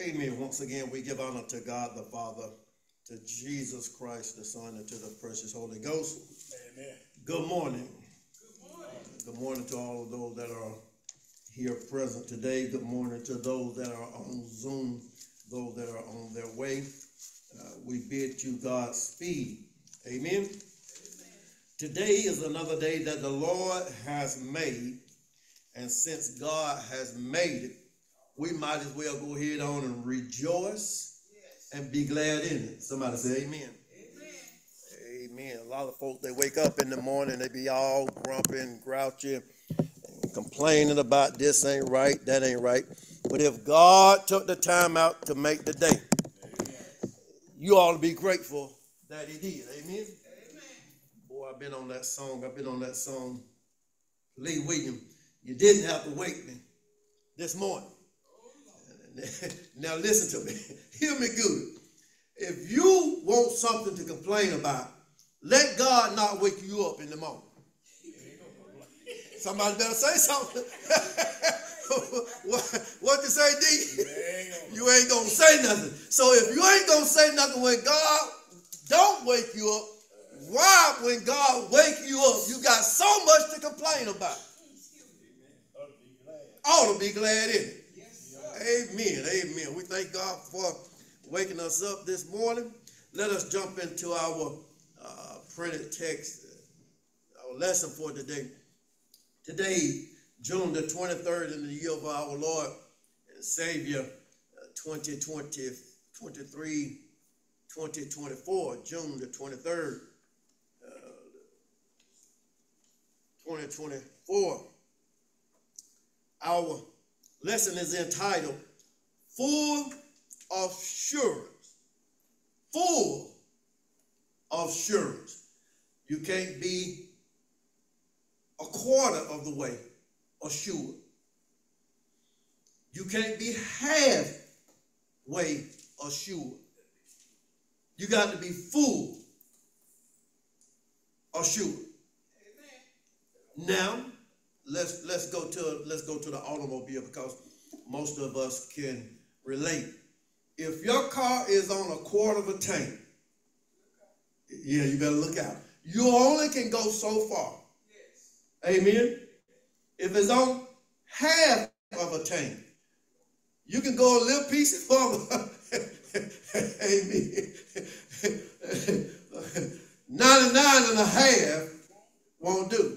Amen. Once again, we give honor to God the Father, to Jesus Christ the Son, and to the precious Holy Ghost. Amen. Good morning. Good morning. Good morning to all of those that are here present today. Good morning to those that are on Zoom, those that are on their way. Uh, we bid you Godspeed. Amen. Amen. Today is another day that the Lord has made, and since God has made it, we might as well go ahead on and rejoice yes. and be glad in it. Somebody say amen. Amen. Amen. A lot of folks, they wake up in the morning, they be all grumpy and grouchy and complaining about this ain't right, that ain't right. But if God took the time out to make the day, amen. you ought to be grateful that he did. Amen. Amen. Boy, I've been on that song. I've been on that song. Lee Williams, you didn't have to wake me this morning. now listen to me. Hear me good. If you want something to complain about, let God not wake you up in the morning. Somebody better say something. what, what you say, D? You ain't gonna say nothing. So if you ain't gonna say nothing when God don't wake you up, why when God wake you up, you got so much to complain about? Ought to be glad in it. Amen. Amen. We thank God for waking us up this morning. Let us jump into our uh, printed text, our lesson for today. Today, June the 23rd in the year of our Lord and Savior, uh, 2020, 23, 2024, June the 23rd, uh, 2024. Our lesson is entitled Full of Assurance. Full of assurance. You can't be a quarter of the way assured. You can't be halfway assured. You got to be full assured. Amen. Now, let's let's go to let's go to the automobile because most of us can relate. If your car is on a quarter of a tank, yeah, you better look out. You only can go so far. Yes. Amen. If it's on half of a tank, you can go a little piece further. Amen. 99 and a half won't do.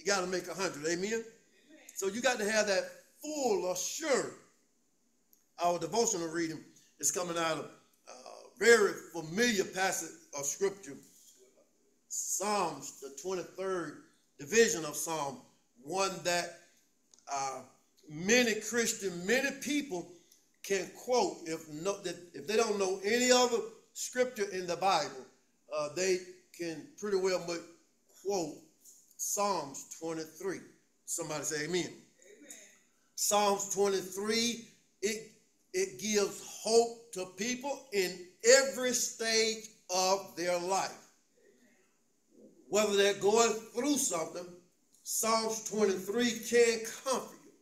You got to make a hundred. Amen. So you got to have that full assurance. Our devotional reading is coming out of a very familiar passage of scripture. Psalms, the 23rd division of Psalm, one that uh, many Christian, many people can quote if no, that if they don't know any other scripture in the Bible, uh, they can pretty well quote Psalms 23. Somebody say amen. amen. Psalms 23, it, it gives hope to people in every stage of their life. Whether they're going through something, Psalms 23 can comfort you,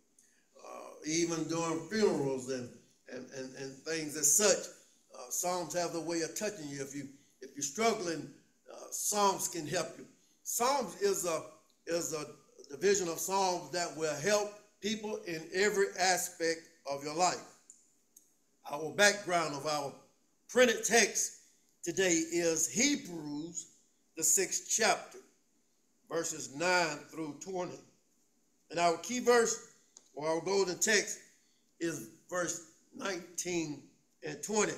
uh, even during funerals and, and, and, and things as such. Uh, Psalms have the way of touching you. If you if you're struggling, uh, Psalms can help you. Psalms is a is a division of Psalms that will help people in every aspect of your life. Our background of our printed text today is Hebrews, the sixth chapter, verses 9 through 20. And our key verse, or our golden text, is verse 19 and 20.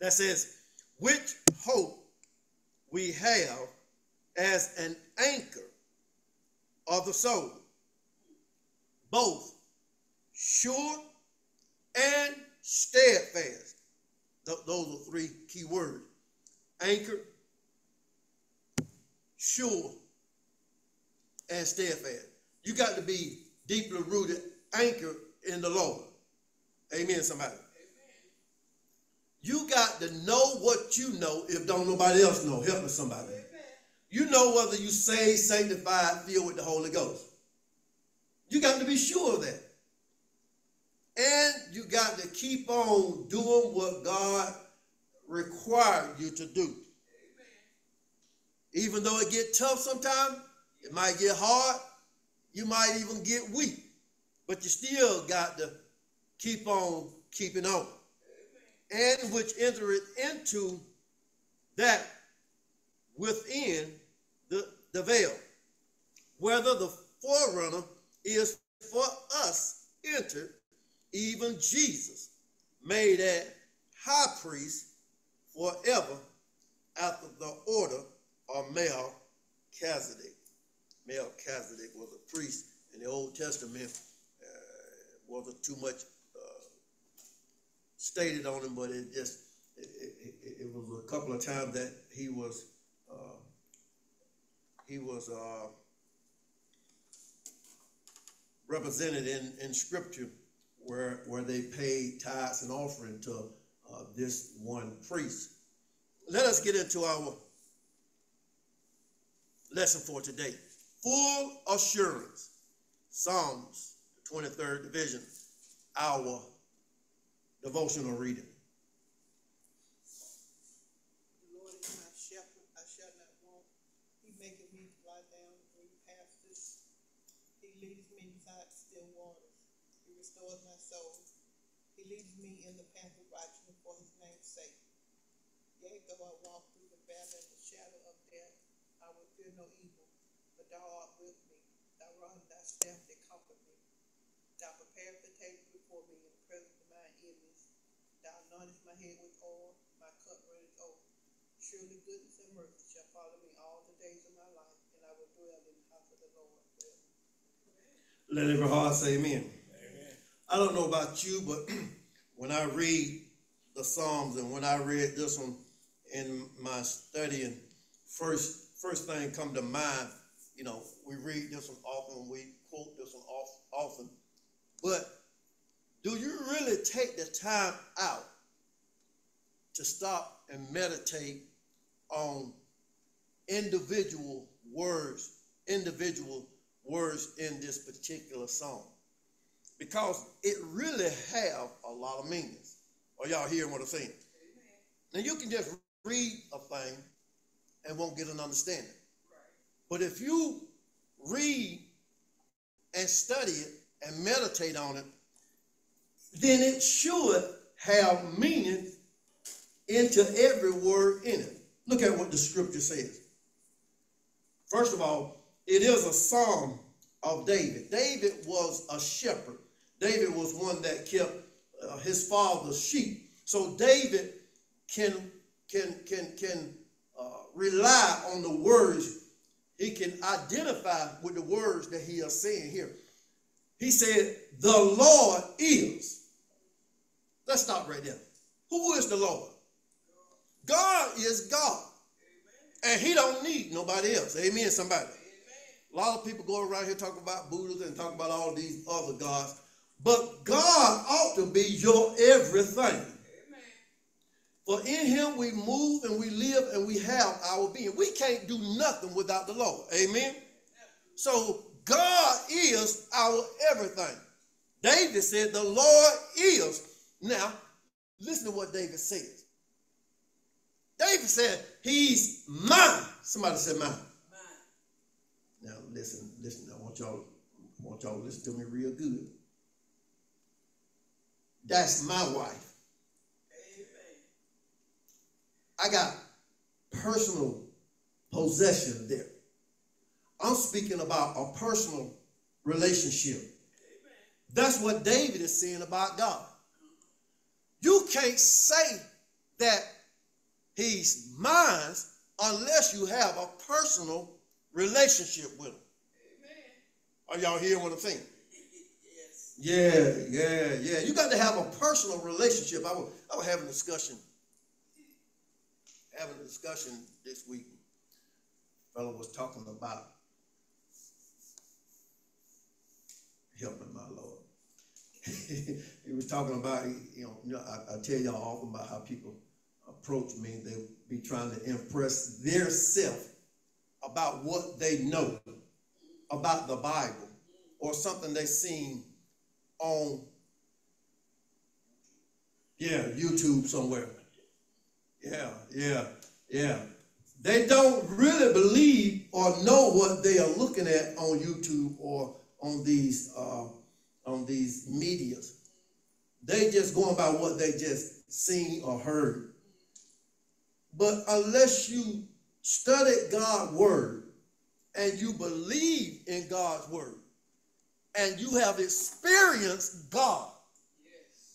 That says, Which hope we have as an anchor of the soul, both sure and steadfast. Th- those are three key words anchor, sure, and steadfast. You got to be deeply rooted, anchored in the Lord. Amen, somebody. You got to know what you know if don't nobody else know. Help me, somebody. You know whether you saved, sanctified, filled with the Holy Ghost. You got to be sure of that. And you got to keep on doing what God required you to do. Even though it get tough sometimes, it might get hard, you might even get weak, but you still got to keep on keeping on. And which entereth into that within the, the veil, whether the forerunner is for us entered, even Jesus, made a high priest forever after the order of Melchizedek. Melchizedek was a priest in the Old Testament. Uh, wasn't too much uh, stated on him, but it just it, it, it, was a couple of times that he was he was uh, represented in, in Scripture where where they paid tithes and offering to uh, this one priest. Let us get into our lesson for today. Full assurance. Psalms, 23rd division, our devotional reading. Lord is my shepherd, I shall not want. He maketh me to lie down in green pastures. He leads me beside still waters. He restores my soul. He leads me in the path of righteousness for his name's sake. Yea, though I walk through the valley of the shadow of death, I will fear no evil, for thou art with me. Thy rod and thy staff, they comfort me. Thou preparest the table before me in the presence of my enemies. Thou anointest my head with oil, my cup runneth over. Surely goodness and mercy shall follow me all the days of my life, and I will dwell in the house of the Lord forever. Let every heart say amen. amen. I don't know about you, but when I read the Psalms and when I read this one in my studying, first first thing come to mind, you know, we read this one often, we quote this one often, but do you really take the time out to stop and meditate on individual words, individual words in this particular song? Because it really have a lot of meanings. Are y'all hearing what I'm saying? Now you can just read a thing and won't get an understanding. But if you read and study it and meditate on it, then it should have meaning into every word in it. Look at what the scripture says. First of all, it is a psalm of David. David was a shepherd. David was one that kept uh, his father's sheep. So David can can can can rely on the words. He can identify with the words that he is saying here. He said, The Lord is. Let's stop right there. Who is the Lord? God is God. And he don't need nobody else. Amen, somebody. A lot of people go around here talking about Buddhas and talking about all these other gods. But God ought to be your everything. For in him we move and we live and we have our being. We can't do nothing without the Lord. Amen. So God is our everything. David said, The Lord is. Now, listen to what David says. David said, He's mine. Somebody said mine. Now listen, listen. I want y'all, I want y'all to listen to me real good. That's my wife. I got personal possession there. I'm speaking about a personal relationship. That's what David is saying about God. You can't say that he's mine unless you have a personal relationship with him. Are y'all hearing what I'm saying? yes. Yeah, yeah, yeah. You got to have a personal relationship. I was, I was having a discussion having a discussion this week. Fellow was talking about helping my Lord. he was talking about, you know, you know I, I, tell y'all often about how people approach me. They be trying to impress their self about what they know about the Bible or something they seen on Yeah, YouTube somewhere. Yeah, yeah, yeah. They don't really believe or know what they are looking at on YouTube or on these uh, on these medias. They just going by what they just seen or heard. But unless you study God's word and you believe in God's word and you have experienced God,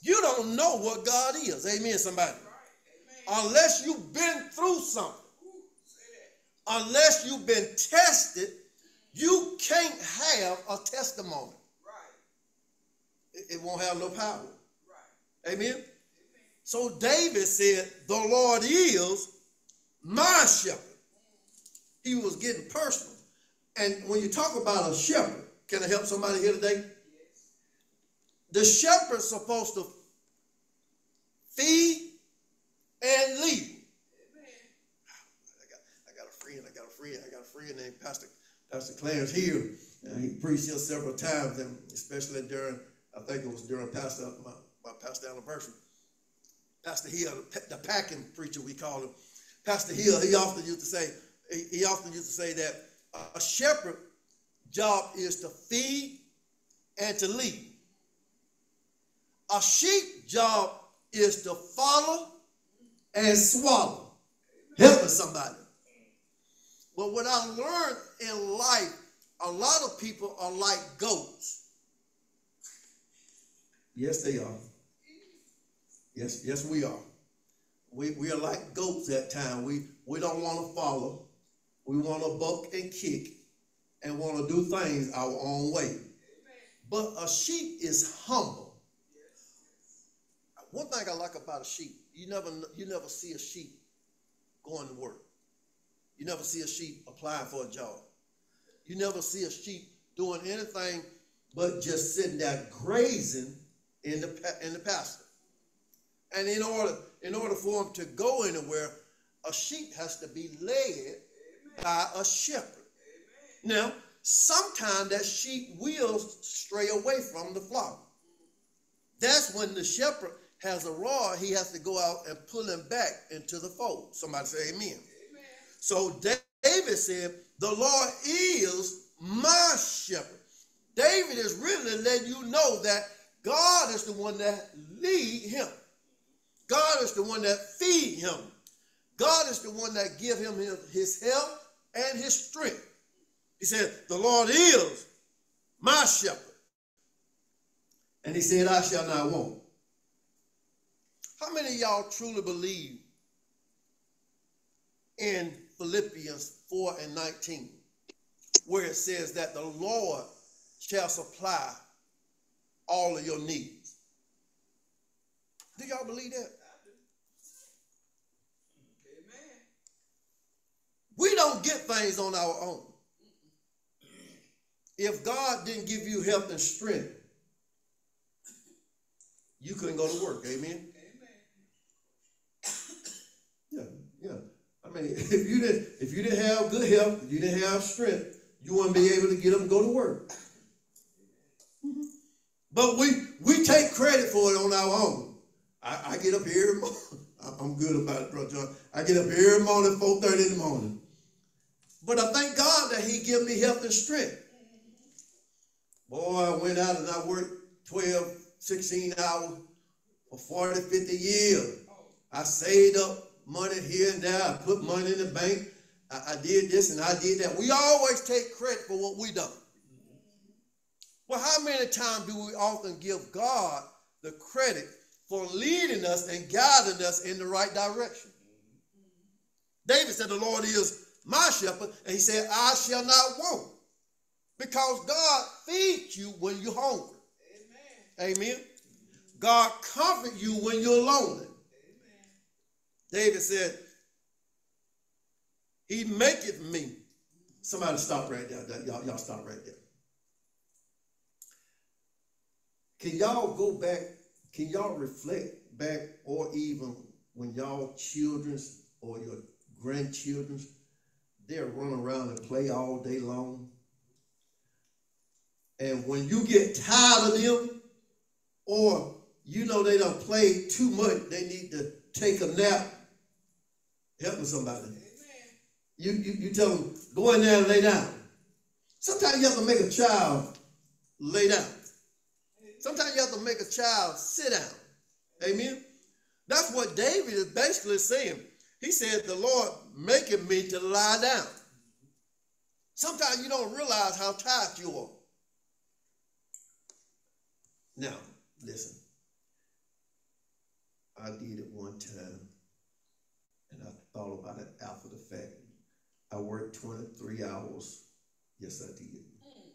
you don't know what God is. Amen, somebody. Unless you've been through something, unless you've been tested, you can't have a testimony. It, it won't have no power. Right. Amen. So David said, The Lord is my shepherd. He was getting personal. And when you talk about a shepherd, can I help somebody here today? The shepherd's supposed to feed and lead. I got, I got a friend, I got a friend, I got a friend named Pastor Pastor Clarence Hill. Uh, he preached here several times, and especially during, I think it was during Pastor my, my pastor anniversary. Pastor Hill, the packing preacher, we call him. Pastor Hill, he often used to say, he often used to say that a shepherd job is to feed and to lead. A sheep job is to follow and swallow. Helping somebody. But what I learned in life, a lot of people are like goats. Yes, they are. Yes, yes, we are. We, we are like goats at time. We, we don't want to follow. We want to buck and kick and want to do things our own way. But a sheep is humble. One thing I like about a sheep, you never you never see a sheep going to work. You never see a sheep applying for a job. You never see a sheep doing anything but just sitting there grazing in the in the pasture. And in order in order for them to go anywhere, a sheep has to be led by a shepherd. Now, sometimes that sheep will stray away from the flock. That's when the shepherd has a rod, he has to go out and pull him back into the fold. Somebody say amen. amen. So David said, The Lord is my shepherd. David is really letting you know that God is the one that lead him. God is the one that feed him. God is the one that give him his health and his strength. He said, the Lord is my shepherd. And he said, I shall not want. How many of y'all truly believe in Philippians 4 and 19, where it says that the Lord shall supply all of your needs? Do y'all believe that? Amen. We don't get things on our own. If God didn't give you health and strength, you couldn't go to work. Amen. Yeah, yeah. I mean, if you didn't, if you didn't have good health, if you didn't have strength, you wouldn't be able to get up and go to work. Mm-hmm. But we we take credit for it on our own. I, I get up here. I'm good about it, brother John. I get up here every morning, 4:30 in the morning. But I thank God that He give me health and strength. Boy, I went out and I worked 12, 16 hours for 40, 50 years. I saved up money here and there. I put money in the bank. I, I did this and I did that. We always take credit for what we done. Well, how many times do we often give God the credit for leading us and guiding us in the right direction? David said, The Lord is my shepherd, and he said, I shall not want. Because God feeds you when you're hungry. Amen. Amen. God comforts you when you're lonely. David said, He maketh me. Somebody stop right there. Y'all, y'all stop right there. Can y'all go back? Can y'all reflect back, or even when y'all children's or your grandchildren's they'll run around and play all day long. And when you get tired of them, or you know they don't play too much. They need to take a nap. Help me somebody. You, you, you tell them, go in there and lay down. Sometimes you have to make a child lay down. Sometimes you have to make a child sit down. Amen. That's what David is basically saying. He said, The Lord making me to lie down. Sometimes you don't realize how tired you are. Now, listen. I did it one time, thought about it after the fact. I worked 23 hours. Yes, I did. Mm.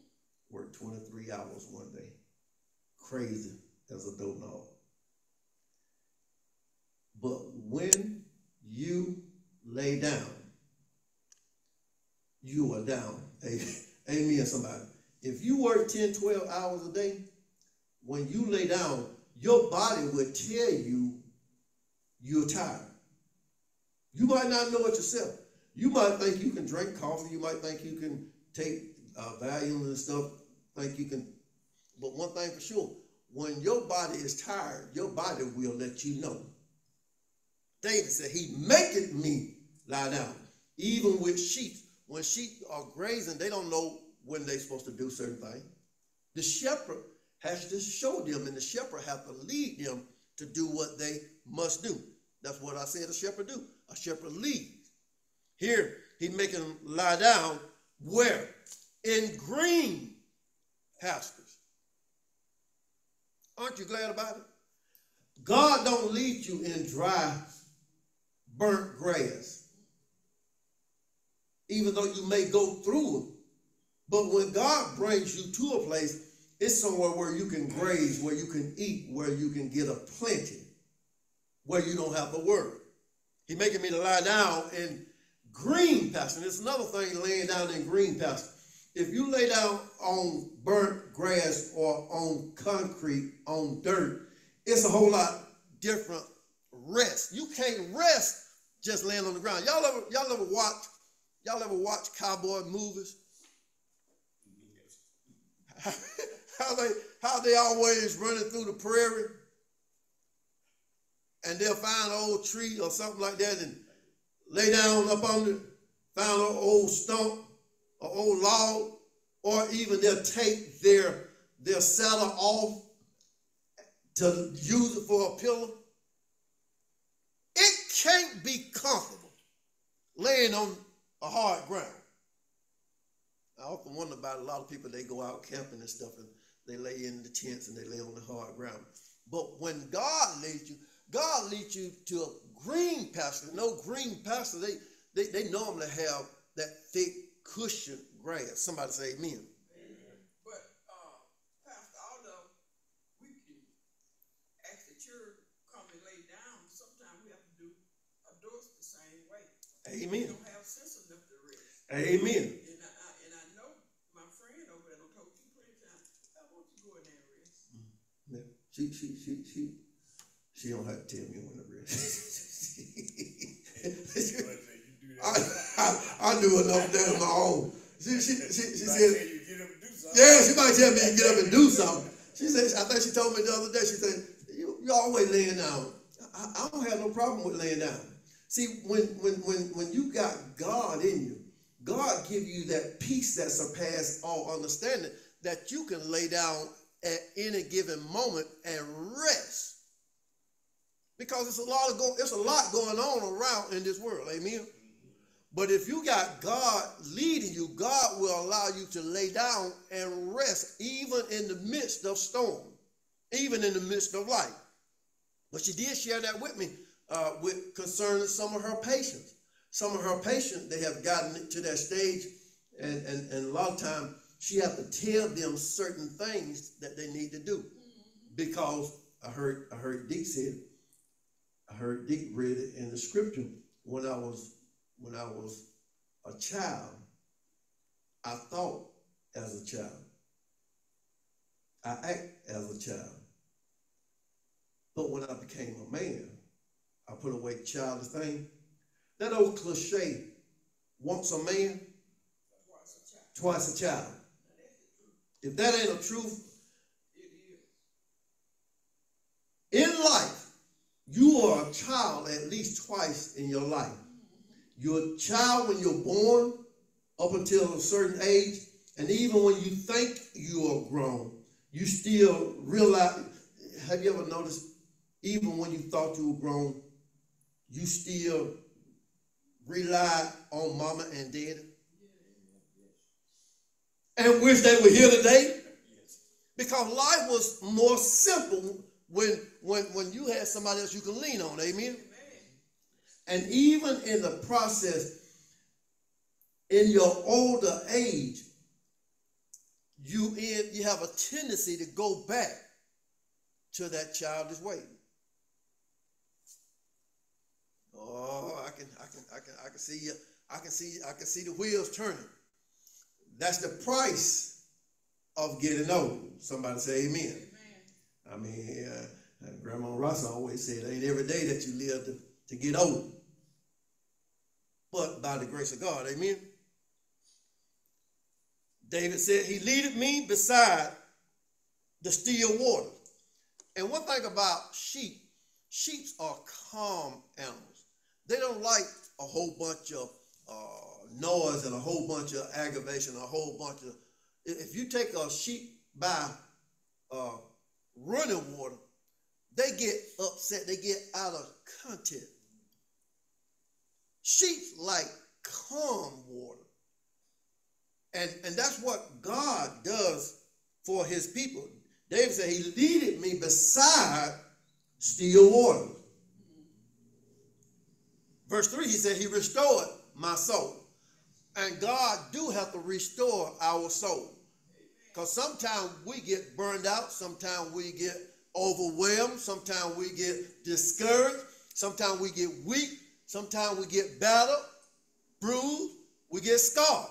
Worked 23 hours one day. Crazy as a doughnut. But when you lay down, you are down. Amen, somebody. If you work 10, 12 hours a day, when you lay down, your body will tell you you're tired. You might not know it yourself. You might think you can drink coffee. You might think you can take uh, Valium and stuff. Think you can. But one thing for sure, when your body is tired, your body will let you know. David said, He maketh me lie down, even with sheep. When sheep are grazing, they don't know when they're supposed to do certain things. The shepherd has to show them, and the shepherd has to lead them to do what they must do. That's what I said a shepherd do. A shepherd leads. Here, he making them lie down where? In green pastures. Aren't you glad about it? God don't lead you in dry, burnt grass. Even though you may go through it. But when God brings you to a place, it's somewhere where you can graze, where you can eat, where you can get a plenty, where you don't have to worry. He making me to lie down in green pasture. And it's another thing laying down in green pasture. If you lay down on burnt grass or on concrete, on dirt, it's a whole lot different rest. You can't rest just laying on the ground. Y'all ever y'all ever watch y'all ever watch cowboy movies? how they how they always running through the prairie and they'll find an old tree or something like that and lay down up under find an old stump, an old log, or even they'll take their their saddle off to use it for a pillow. It can't be comfortable laying on a hard ground. I often wonder about a lot of people, they go out camping and stuff and they lay in the tents and they lay on the hard ground. But when God lays you, God leads you to a green pasture. No green pasture, they, they, they normally have that thick cushion grass. Somebody say amen. But, uh, Pastor, although we can ask the church come and lay down, sometimes we have to do adults the same way. Amen. Don't have sense enough to rest. Amen. And I, I, and I know my friend over there, told you plenty of times, I want you to go in there and rest. Yeah. She, she, she, she, don't have to tell me when to rest. I, I, I do enough that on my own. She, she, she, she said, Yeah, she might tell me to get up and do something. She said, I think she told me the other day, she said, you, you always laying down. I, I don't have no problem with laying down. See, when, when, when, when you got God in you, God give you that peace that surpasses all understanding that you can lay down at any given moment and rest. Because it's a lot of go, it's a lot going on around in this world. Amen. But if you got God leading you, God will allow you to lay down and rest, even in the midst of storm, even in the midst of life. But she did share that with me uh, with concerning some of her patients. Some of her patients, they have gotten to that stage, and, and, and a lot of time she have to tell them certain things that they need to do. Because I heard I heard Deke said, I heard Deke read it in the scripture when I was when I was a child, I thought as a child. I act as a child. But when I became a man, I put away childish thing. That old cliche, once a man, Twice a child. If that ain't a truth, It is. In life, you are a child at least twice in your life. You're a child when you're born up until a certain age, and even when you think you are grown, you still realize. Have you ever noticed, even when you thought you were grown, you still rely on mama and daddy? And wish they were here today? Because life was more simple when when when you have somebody else you can lean on. Amen. And even in the process, in your older age, you in, you have a tendency to go back to that childish way. Oh, I can, I can, I can, I can see you. I can see, I can see the wheels turning. That's the price of getting old. Somebody say Amen. I mean, uh, Grandma Ross always said, "Ain't every day that you live to, to get old." But by the grace of God, Amen. David said, He leadeth me beside the still water. And one thing about sheep, sheep are calm animals. They don't like a whole bunch of uh, noise and a whole bunch of aggravation, a whole bunch of. If you take a sheep by uh, running water, they get upset, they get out of content. Sheep like calm water. And, and that's what God does for his people. David said, He leaded me beside still water. Verse 3, he said, He restored my soul. And God do have to restore our soul. Because sometimes we get burned out, sometimes we get overwhelmed, sometimes we get discouraged, sometimes we get weak, sometimes we get battered, bruised, we get scarred.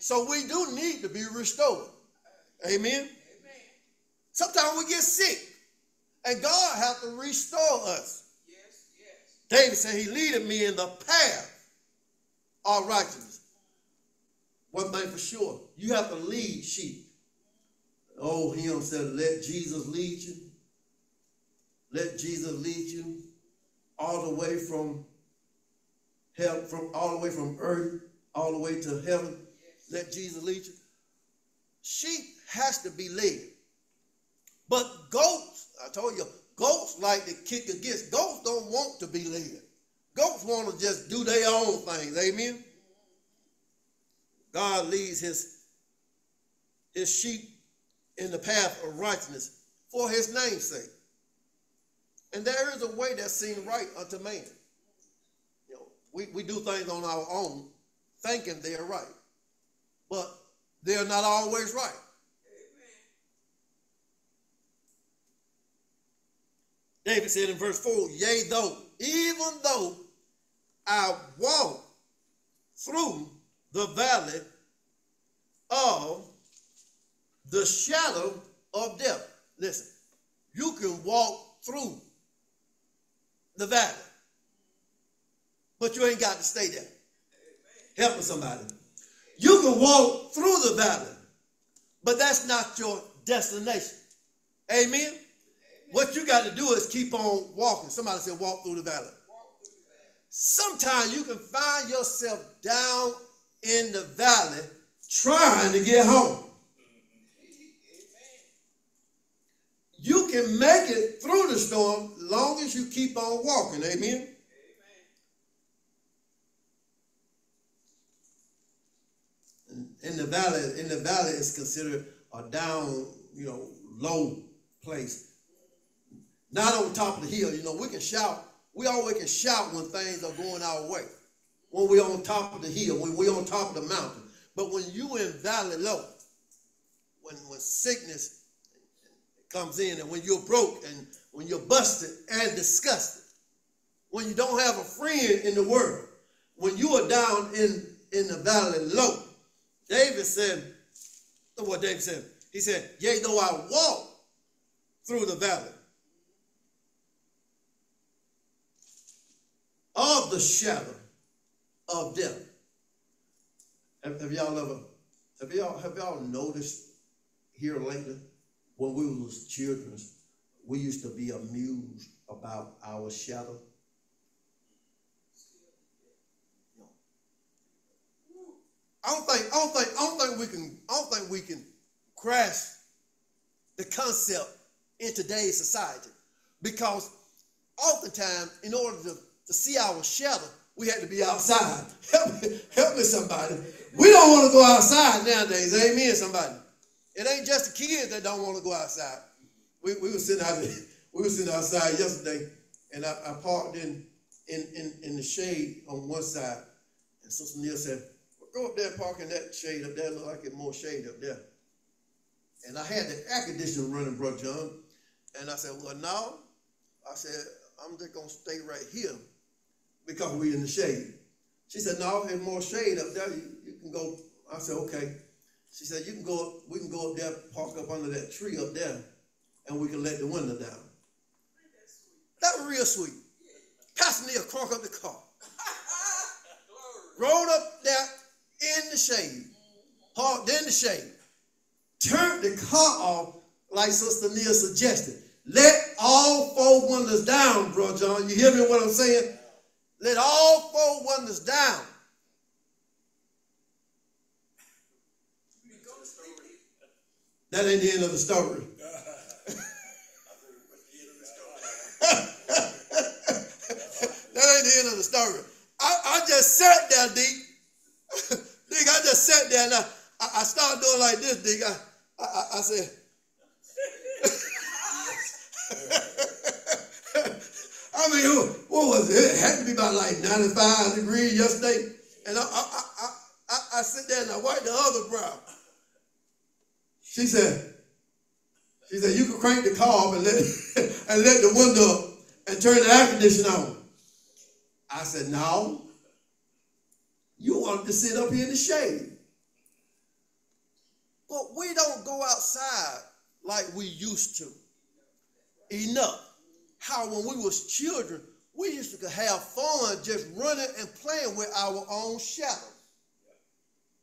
So we do need to be restored. Amen. Amen. Sometimes we get sick, and God has to restore us. Yes, yes. David said, He leaded me in the path of righteousness. One thing for sure, you have to lead sheep. Oh, hymn said, Let Jesus lead you. Let Jesus lead you all the way from hell, from all the way from earth, all the way to heaven let Jesus lead you. Sheep has to be led. But goats, I told you, goats like to kick against. Goats don't want to be led. Goats want to just do their own things. Amen. God leads his, his sheep in the path of righteousness for his name's sake. And there is a way that seems right unto man. You know, we, we do things on our own, thinking they're right but they're not always right. David said in verse 4, Yea, though, even though I walk through the valley of the shadow of death. Listen, you can walk through the valley, but you ain't got to stay there. Help me, somebody. You can walk through the valley, but that's not your destination. Amen? What you got to do is keep on walking. Somebody said, walk through the valley. Sometimes you can find yourself down in the valley trying to get home. You can make it through the storm long as you keep on walking. Amen. in the valley, in the valley is considered a down, you know, low place. Not on top of the hill. You know, we can shout. We always can shout when things are going our way. When we're on top of the hill, when we're on top of the mountain. But when you in valley low, when, when sickness comes in and when you're broke and when you're busted and disgusted, when you don't have a friend in the world, when you are down in, in the valley low, David said, look what David said. He said, Yea, though I walk through the valley of the shadow of death. Have, have y'all ever, have y'all, have y'all noticed here lately when we was children, we used to be amused about our shadow. I don't think, I don't think, I don't think we can, I don't think we can grasp the concept in today's society. Because oftentimes, in order to, to see our shadow, we had to be outside. Help me, help me, somebody. We don't want to go outside nowadays. Amen, somebody. It ain't just the kids that don't want to go outside. We, we were sitting out we were sitting outside yesterday, and I, I parked in, in in in the shade on one side, and Sister Neil said, well, "Go up there and park in that shade up there. Look like it's more shade up there." And I had the air conditioner running, Brother John, and I said, "Well, no," I said, "I'm just gonna stay right here because we in the shade." She said, "No, there's more shade up there. You, you can go." I said, "Okay." She said, "You can go. We can go up there, park up under that tree up there, and we can let the window down." That was real sweet. Pastor Neil crunk up the car, rolled up there in the shade, parked in the shade, turned the car off like Sister Neil suggested. Let all four windows down, bro, John. You hear me what I'm saying? Let all four windows down. That ain't the end of the story. that ain't the end of the story. I, I just sat there, Dick. Dick, I just sat there and I, I, I started doing like this, Dick. I, I, I said, I mean, what was it? It had to be about like 95 degrees yesterday. And I, I, I, I, I sit there and I wipe the other brow. She said, she said, you can crank the car up and let, and let the window up and turn the air conditioner on. I said, no. You wanted to sit up here in the shade. But we don't go outside like we used to. Enough. How when we was children, we used to have fun just running and playing with our own shadow.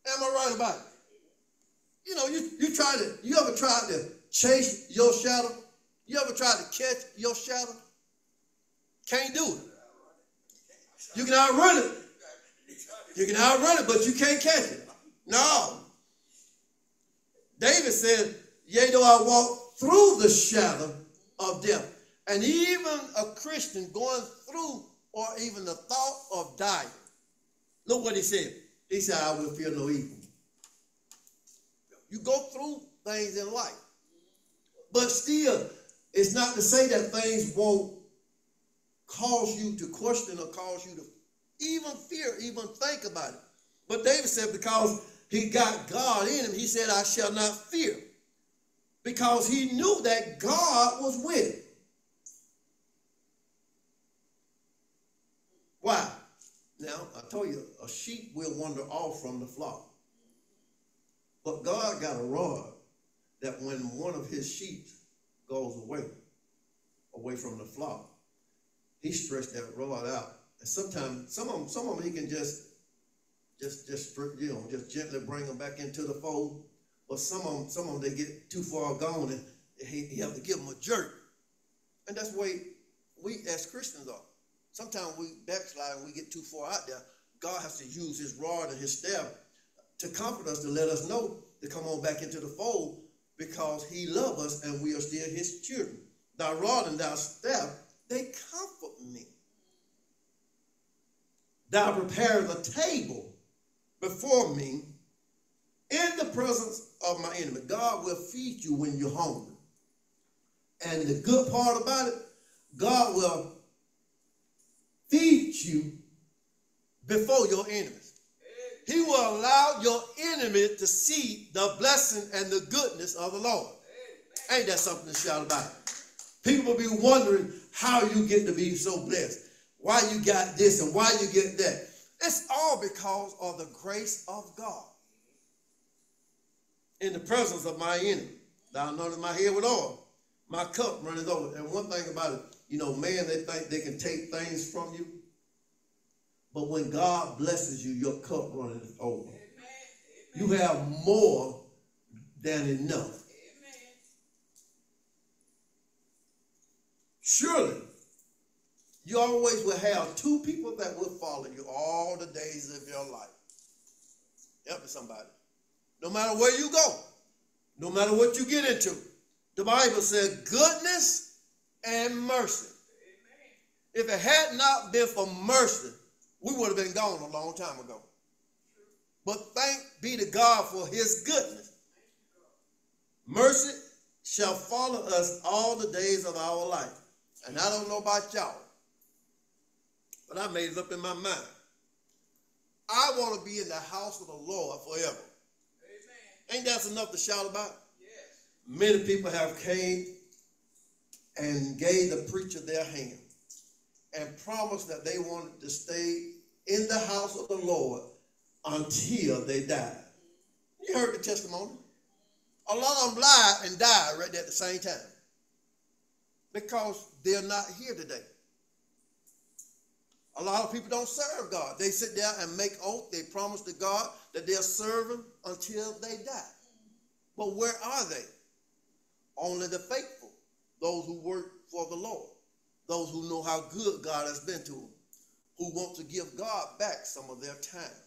Am I right about it? You know, you, you try to, you ever tried to chase your shadow? You ever tried to catch your shadow? Can't do it. You can outrun it. You can outrun it, but you can't catch it. No. David said, Yea, though I walk through the shadow of death. And even a Christian going through or even the thought of dying. Look what he said. He said, I will fear no evil. You go through things in life. But still, it's not to say that things won't cause you to question or cause you to even fear, even think about it. But David said, because he got God in him, he said, I shall not fear. Because he knew that God was with him. Why? Now, I told you, a sheep will wander off from the flock. But God got a rod that when one of his sheep goes away, away from the flock, he stretched that rod out. And sometimes, some of them, some of them he can just, just, just, you know, just gently bring them back into the fold. But some of them, some of them, they get too far gone and he, he have to give them a jerk. And that's the way we as Christians are. Sometimes we backslide and we get too far out there. God has to use his rod and his staff to comfort us, to let us know to come on back into the fold because he loves us and we are still his children. Thy rod and thy staff, they comfort me. Thou preparest a table before me in the presence of my enemy. God will feed you when you're hungry. And the good part about it, God will feed you before your enemies. He will allow your enemy to see the blessing and the goodness of the Lord. Ain't that something to shout about? People will be wondering how you get to be so blessed, why you got this and why you get that. It's all because of the grace of God. In the presence of my enemy, thou anointest my head with oil. My cup runneth over. And one thing about it, you know, man, they think they can take things from you. But when God blesses you, your cup runneth over. Amen. You have more than enough. Amen. surely you always will have two people that will follow you all the days of your life. Help me, somebody. No matter where you go, no matter what you get into, the Bible says goodness and mercy. If it had not been for mercy, we would have been gone a long time ago. But thank be to God for his goodness. Mercy shall follow us all the days of our life. And I don't know about y'all, but I made it up in my mind. I want to be in the house of the Lord forever. Amen. Ain't that enough to shout about? Yes. Many people have came and gave the preacher their hand and promised that they wanted to stay in the house of the Lord until they died. You heard the testimony. A lot of them lied and died right there at the same time because they're not here today. A lot of people don't serve God. They sit there and make oath. They promise to God that they'll serve Him until they die. But where are they? Only the faithful, those who work for the Lord, those who know how good God has been to them, who want to give God back some of their time.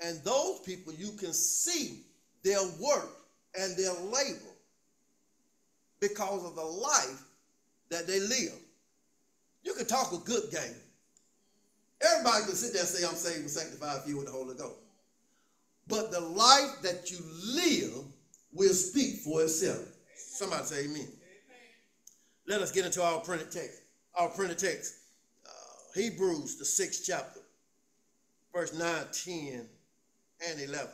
And those people, you can see their work and their labor because of the life that they live. You can talk a good game. Everybody can sit there and say, I'm saved and sanctified, filled with the Holy Ghost. But the life that you live will speak for itself. Somebody say amen. Let us get into our printed text. Our printed text. Uh, Hebrews, the sixth chapter, verse 9, 10, and 11.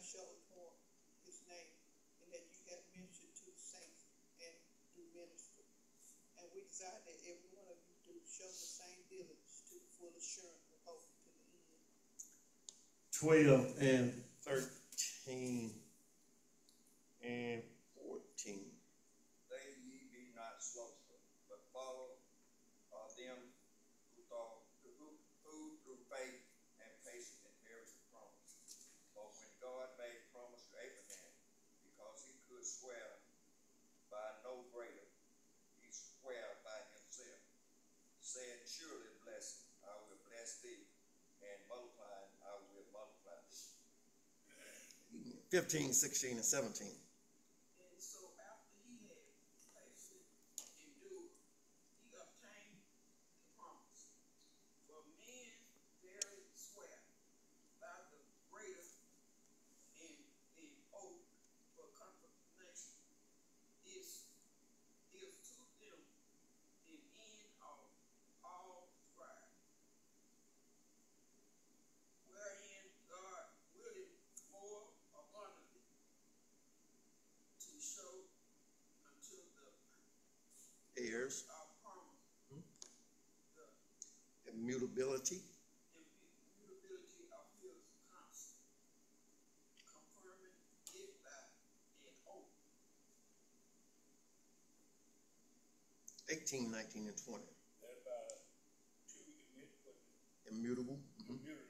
have shown toward his name, and that you have mentioned to the saints and do minister. And we desire that every one of you do show the same diligence to the full assurance of hope to the end. 12 and 13 and 14. They ye be not slow, but follow uh, them who through faith and patience endured the promise. For when God made promise to Abraham, because he could swear by no greater, he swear by himself, saying, Surely blessing, I will bless thee, and multiplying, I will multiply thee. 15, 16, and 17. Heirs, hmm? immutability, Eighteen, nineteen, and twenty. Immutable. Mm-hmm.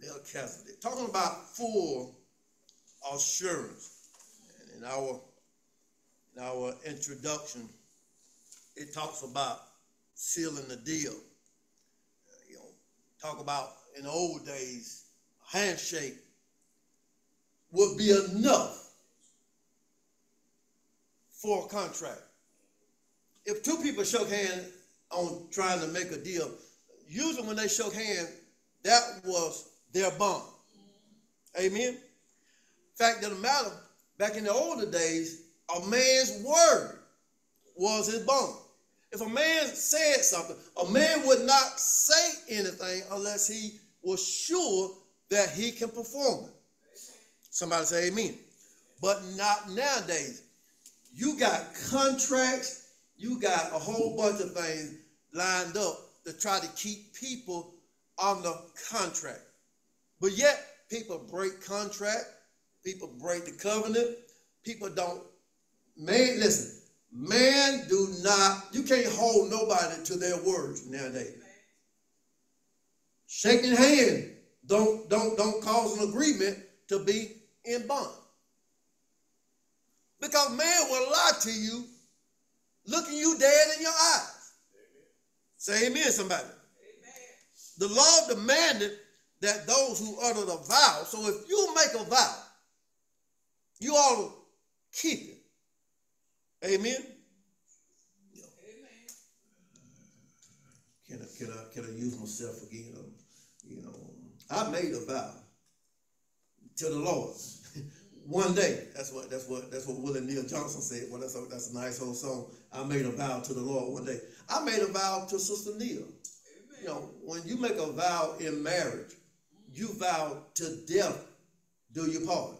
Melchizedek. Talking about full assurance. And in our in our introduction, it talks about sealing the deal. Uh, you know, talk about in the old days, a handshake would be enough for a contract. If two people shook hands on trying to make a deal, usually when they shook hands, that was their bond. Amen. Fact of the matter, back in the older days, a man's word was his bond. If a man said something, a man would not say anything unless he was sure that he can perform it. Somebody say amen. But not nowadays. You got contracts, you got a whole bunch of things lined up to try to keep people on the contract. But yet, people break contract, people break the covenant, people don't. Man, listen, man do not, you can't hold nobody to their words nowadays. Shaking hand don't don't don't cause an agreement to be in bond. Because man will lie to you, looking you dead in your eyes. Say amen, somebody. The law demanded that those who utter a vow, so if you make a vow, you ought to keep it. Amen. Can I, can I, can I use myself again? Um, you know, I made a vow to the Lord. One day, that's what that's what that's what Willie Neal Johnson said. Well, that's a, that's a nice old song. I made a vow to the Lord one day. I made a vow to Sister Neal. You know, when you make a vow in marriage, you vow to death do your part.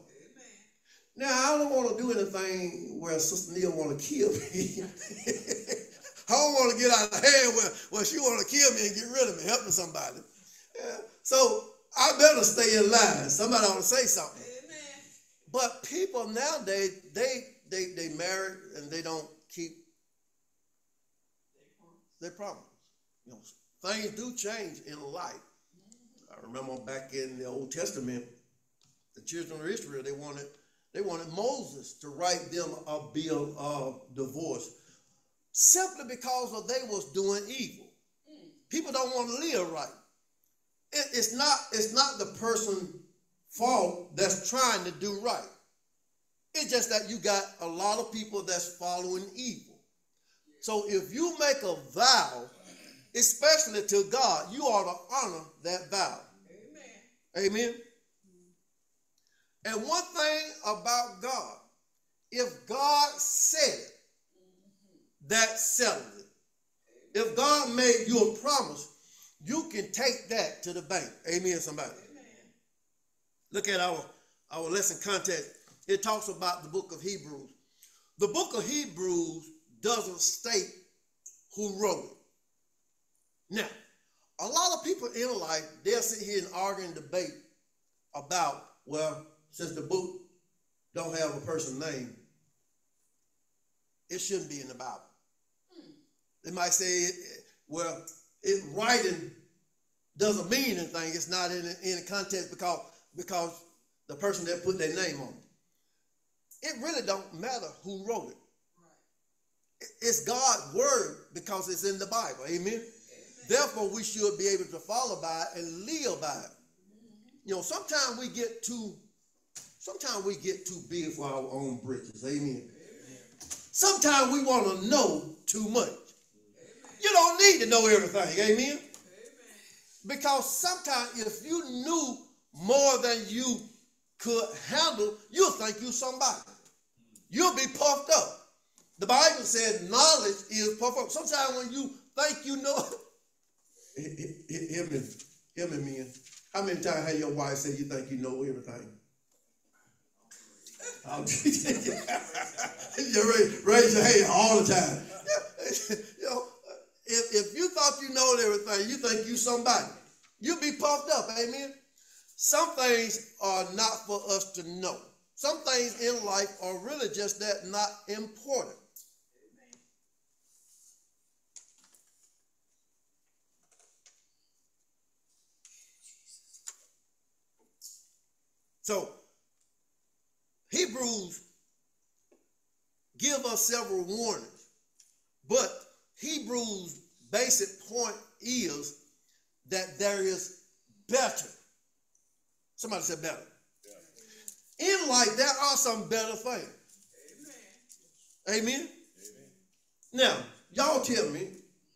Now, I don't want to do anything where Sister Neal want to kill me. I don't want to get out of hand where, where she want to kill me and get rid of me, helping somebody. Yeah. So I better stay in line. Somebody ought to say something. Amen. But people nowadays, they they they marry and they don't keep their promise. You know, things do change in life. Remember back in the Old Testament, the children of Israel they wanted they wanted Moses to write them a bill of divorce simply because of they was doing evil. People don't want to live right. It- it's not it's not the person fault that's trying to do right. It's just that you got a lot of people that's following evil. So if you make a vow, especially to God, you ought to honor that vow. Amen. And one thing about God, if God said it, that settles it. If God made you a promise, you can take that to the bank. Amen, somebody. Look at our, our lesson context. It talks about the book of Hebrews. The book of Hebrews doesn't state who wrote it. Now, a lot of people in life, they'll sit here and argue and debate about, well, since the book don't have a person's name, it shouldn't be in the Bible. They might say, well, it writing doesn't mean anything. It's not in in context because because the person that put their name on it. It really don't matter who wrote it. It- It's God's word because it's in the Bible. Amen. Therefore, we should be able to follow by it and live by it. You know, sometimes we get too, sometimes we get too big for our own britches. Amen. Sometimes we want to know too much. You don't need to know everything. Amen. Because sometimes if you knew more than you could handle, you'll think you're somebody. You'll be puffed up. The Bible says knowledge is puffed up. Sometimes when you think you know, him and him and me. How many times have your wife said you think you know everything? You raise, raise your hand all the time. you know, if, if you thought you know everything, you think you somebody. You'll be puffed up, amen. Some things are not for us to know. Some things in life are really just that not important. So Hebrews give us several warnings, but Hebrews' basic point is that there is better. Somebody said better. In life, there are some better things. Amen. Now, y'all tell me,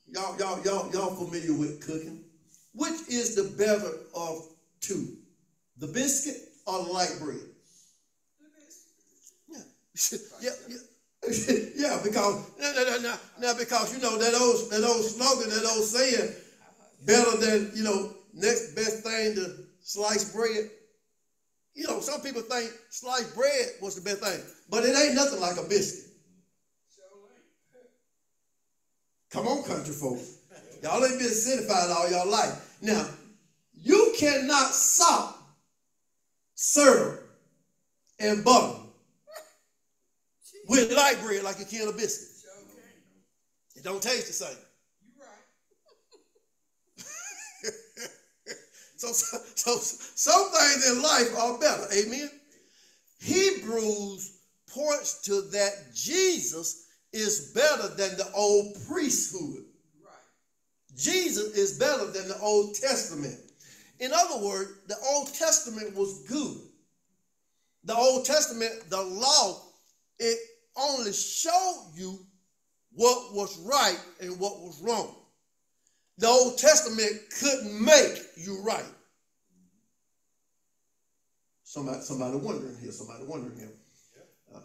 y'all, y'all, y'all, y'all familiar with cooking? Which is the better of two? The biscuit the light bread? Yeah. yeah, yeah. yeah, because now, now, now, now, because you know that old that old slogan, that old saying, better than you know, next best thing to sliced bread. You know, some people think sliced bread was the best thing, but it ain't nothing like a biscuit. Come on, country folks. Y'all ain't been certified all your life. Now, you cannot salt, syrup, and butter with light bread like you can a biscuit. It don't taste the same. so, so, so some things in life are better. Amen. Hebrews points to that Jesus is better than the old priesthood. Jesus is better than the Old Testament. In other words, the Old Testament was good. The Old Testament, the law, it only showed you what was right and what was wrong. The Old Testament couldn't make you right. Somebody, somebody wondering here. Somebody wondering here. Uh,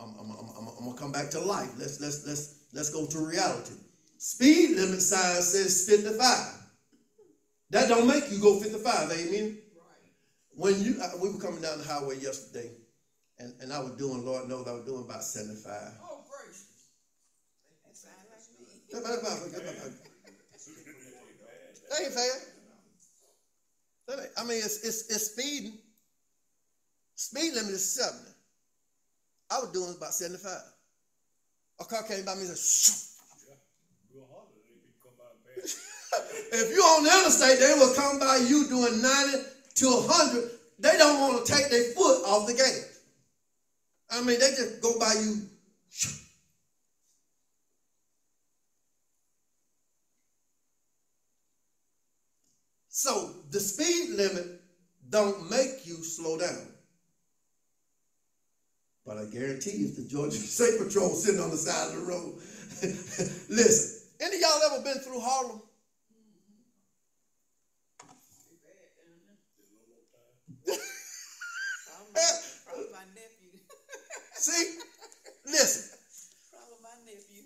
I'm, I'm, I'm, I'm, I'm gonna come back to life. Let's let's let's let's go to reality. Speed limit sign says 55. That don't make you go 55, amen? When you uh, we were coming down the highway yesterday, and, and I was doing, Lord knows I was doing about 75. Oh, gracious. That sound like me. That ain't fair. That ain't- I mean, it's, it's, it's speeding. Speed limit is 70. I was doing about 75. A car came by me and said, if you on the interstate, they will come by you doing 90 to 100. They don't want to take their foot off the gas. I mean, they just go by you. So the speed limit don't make you slow down. But I guarantee you, the Georgia State Patrol sitting on the side of the road, listen, any of y'all ever been through Harlem? Probably, probably my nephew. See, listen, Probably my nephew.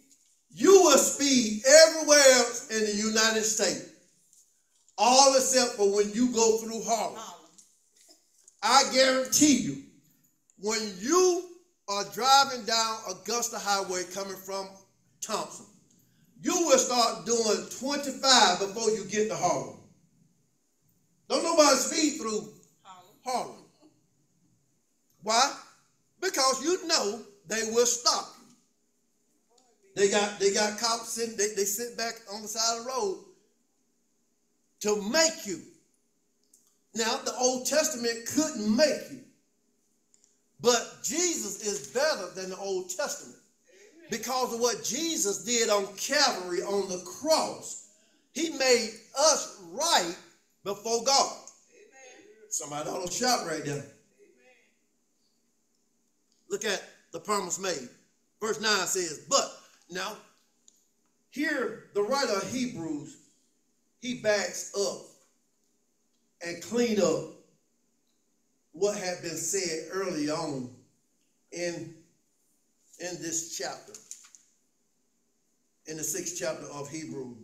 you will speed everywhere else in the United States, all except for when you go through Harlem. Harlem. I guarantee you, when you are driving down Augusta Highway coming from Thomson, you will start doing 25 before you get to Harlem. Don't nobody speed through Harlem. Harlem. Why? Because you know they will stop you. They got they got cops sitting, they, they sit back on the side of the road to make you. Now the Old Testament couldn't make you. But Jesus is better than the Old Testament. Because of what Jesus did on Calvary on the cross. He made us right before God. Somebody ought to shout right there. Look at the promise made. Verse 9 says, But now, here the writer of Hebrews, he backs up and clean up what had been said early on in, in this chapter, in the sixth chapter of Hebrews.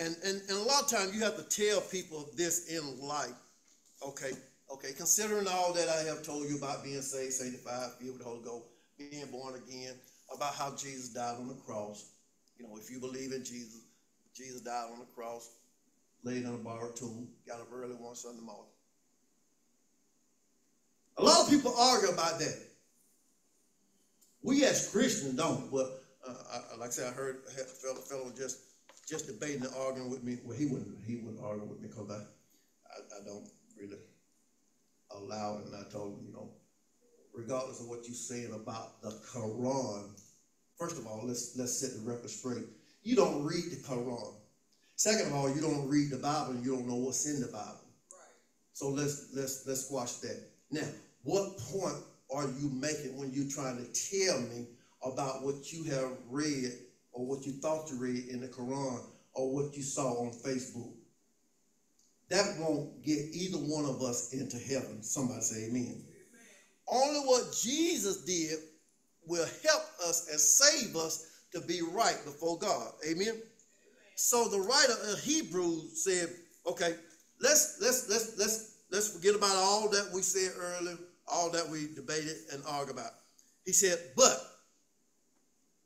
And, and, and a lot of times you have to tell people this in life. Okay, okay. Considering all that I have told you about being saved, sanctified, filled with the Holy Ghost, being born again, about how Jesus died on the cross. You know, if you believe in Jesus, Jesus died on the cross, laid on a borrowed tomb, got up early one Sunday morning. A lot of people argue about that. We as Christians don't. Well, uh, I, like I said, I heard a fellow, fellow just just debating and arguing with me. Well, he wouldn't he wouldn't argue with me because I, I I don't really aloud and I told him, you know, regardless of what you're saying about the Quran, first of all, let's let's set the record straight. You don't read the Quran. Second of all, you don't read the Bible and you don't know what's in the Bible. Right. So let's let's let's squash that. Now, what point are you making when you're trying to tell me about what you have read or what you thought you read in the Quran or what you saw on Facebook? That won't get either one of us into heaven. Somebody say amen. Only what Jesus did will help us and save us to be right before God. Amen. So the writer of Hebrews said, okay, let's let's let's let's let's forget about all that we said earlier, all that we debated and argued about. He said, but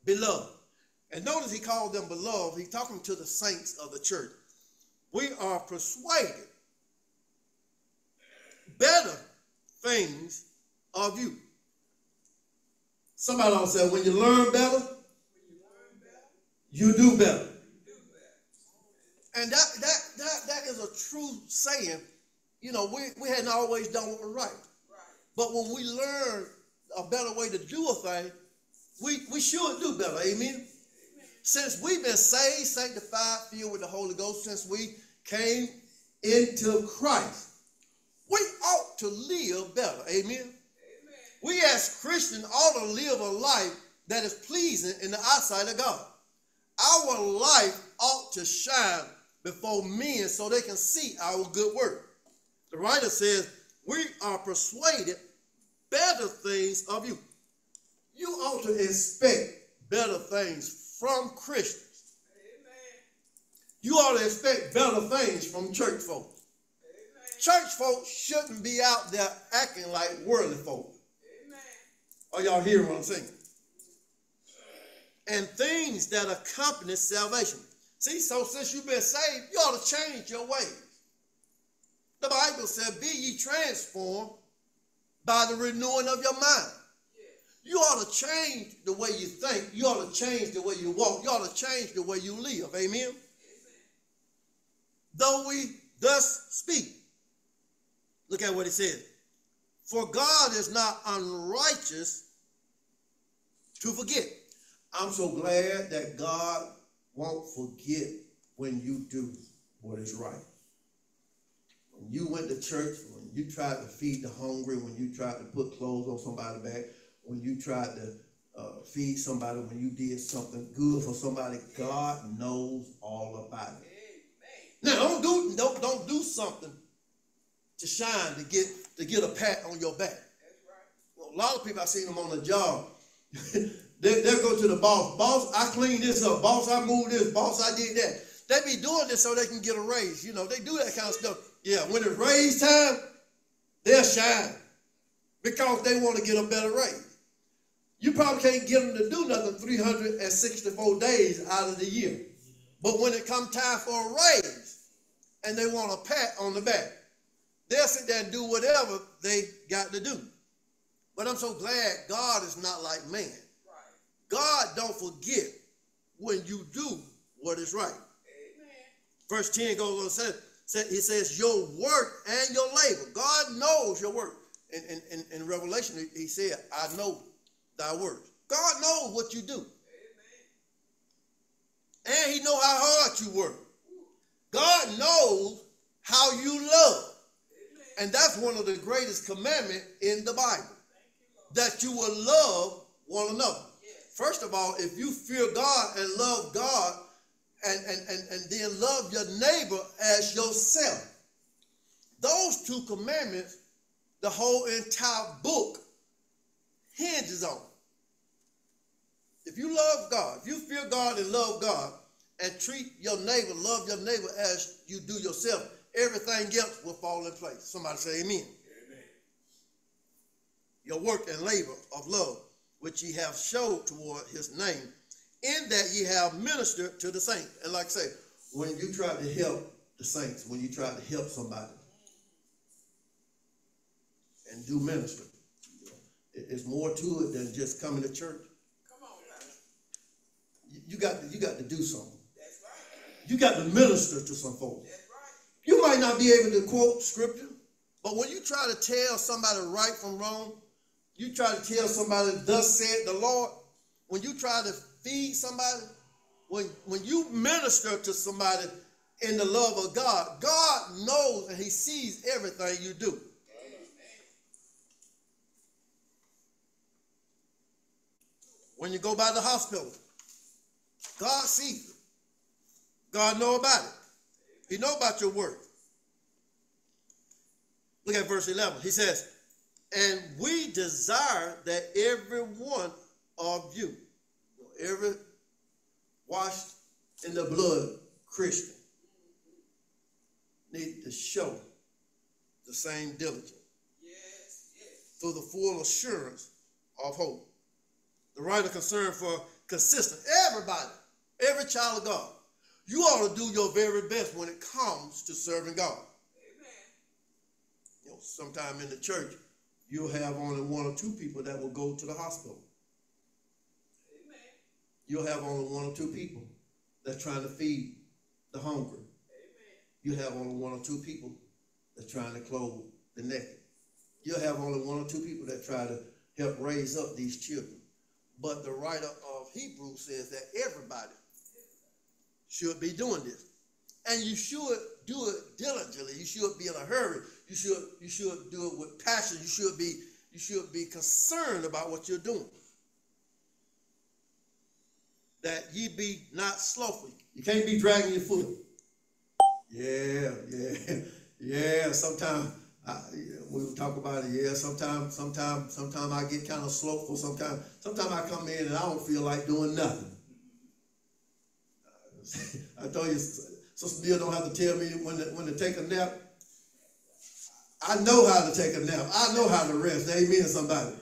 beloved. And notice he called them beloved. He's talking to the saints of the church. We are persuaded better things of you. Somebody else said, when you learn better, you do better. And that that that that is a true saying. You know, we, we hadn't always done what was right. But when we learn a better way to do a thing, we, we should do better. Amen. Since we've been saved, sanctified, filled with the Holy Ghost, since we came into Christ, we ought to live better. Amen. We as Christians ought to live a life that is pleasing in the eyesight of God. Our life ought to shine before men so they can see our good work. The writer says, We are persuaded better things of you. You ought to expect better things from Christians. You ought to expect better things from church folk. Church folk shouldn't be out there acting like worldly folk. Are y'all hearing what I'm saying? And things that accompany salvation. See, so since you've been saved, you ought to change your ways. The Bible said, Be ye transformed by the renewing of your mind. You ought to change the way you think. You ought to change the way you walk. You ought to change the way you live. Amen. Though we thus speak. Look at what he says. For God is not unrighteous to forget. I'm so glad that God won't forget when you do what is right. When you went to church, when you tried to feed the hungry, when you tried to put clothes on somebody's back, when you tried to uh, feed somebody, when you did something good for somebody, God knows all about it. Now don't do don't don't do something to shine to get to get a pat on your back. Well, a lot of people I seen them on the job. they, they'll go to the boss. Boss, I cleaned this up. Boss, I moved this. Boss, I did that. They be doing this so they can get a raise. You know, they do that kind of stuff. Yeah, when it's raise time, they'll shine because they want to get a better raise. You probably can't get them to do nothing 364 days out of the year. But when it come time for a raise and they want a pat on the back, they'll sit there and do whatever they got to do. But I'm so glad God is not like man. God don't forget when you do what is right. Verse 10 goes on says, says, he says, your work and your labor. God knows your work. In, in, in, in Revelation, he said, I know thy works. God knows what you do. And he know how hard you work. God knows how you love. And that's one of the greatest commandments in the Bible. That you will love one another. First of all, if you fear God and love God and, and, and, and then love your neighbor as yourself, those two commandments, the whole entire book hinges on. If you love God, if you fear God and love God, and treat your neighbor, love your neighbor as you do yourself, everything else will fall in place. Somebody say amen. amen. Your work and labor of love, which ye have showed toward his name, in that ye have ministered to the saints. And like I say, when you try to help the saints, when you try to help somebody and do ministry, it's more to it than just coming to church. You got to, you got to do something. Right. You got to minister to some folks. Right. You might not be able to quote scripture. But when you try to tell somebody right from wrong, you try to tell somebody, thus said the Lord, when you try to feed somebody, when, when you minister to somebody in the love of God, God knows and He sees everything you do. When you go by the hospital, God sees it. God know about it. He know about your work. Look at verse 11. He says, and we desire that every one of you, every washed in the blood Christian, need to show the same diligence Yes, yes. through the full assurance of hope. The writer concerned for consistent, everybody, every child of God. You ought to do your very best when it comes to serving God. Amen. You know, sometime in the church, you'll have only one or two people that will go to the hospital. Amen. You'll have only one or two people that's trying to feed the hungry. Amen. You have only one or two people that's trying to clothe the naked. You'll have only one or two people that try to help raise up these children. But the writer of Hebrews says that everybody should be doing this. And you should do it diligently. You should be in a hurry. You should you should do it with passion. You should be you should be concerned about what you're doing. That ye be not slothful. You can't be dragging your foot. Yeah, yeah, yeah. Sometimes I, we talk about it. Yeah, sometimes, sometimes, sometimes I get kind of slowful. Sometimes, sometimes I come in and I don't feel like doing nothing. I told you, Sister Neal don't have to tell me when to, when to take a nap. I know how to take a nap. I know how to rest. Amen, somebody.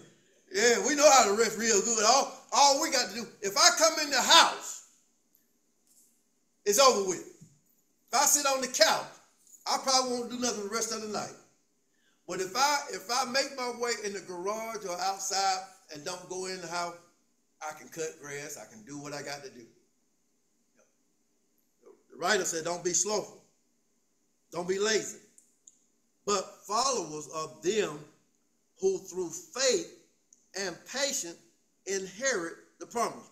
Yeah, we know how to rest real good. All, all we got to do, if I come in the house, it's over with. If I sit on the couch, I probably won't do nothing the rest of the night. But if I if I make my way in the garage or outside and don't go in the house, I can cut grass. I can do what I got to do. The writer said, "Don't be slothful. Don't be lazy, but followers of them who through faith and patience inherit the promise."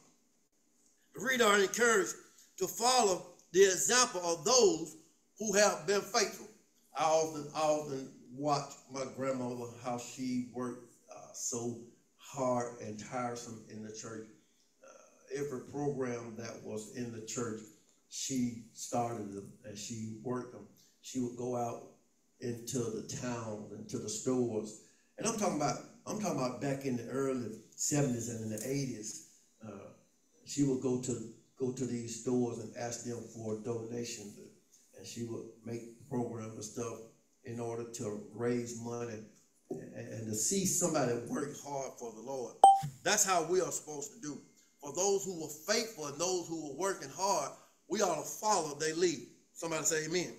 The reader are encouraged to follow the example of those who have been faithful. I often, I often watch my grandmother how she worked uh, so hard and tiresome in the church. Uh, every program that was in the church, she started them and she worked them. She would go out into the town, into the stores, and I'm talking about, I'm talking about back in the early '70s and in the '80s. Uh, she would go to go to these stores and ask them for donations, and she would make programs and stuff in order to raise money and, to see somebody work hard for the Lord. That's how we are supposed to do. For those who were faithful and those who were working hard, we ought to follow their lead. Somebody say amen.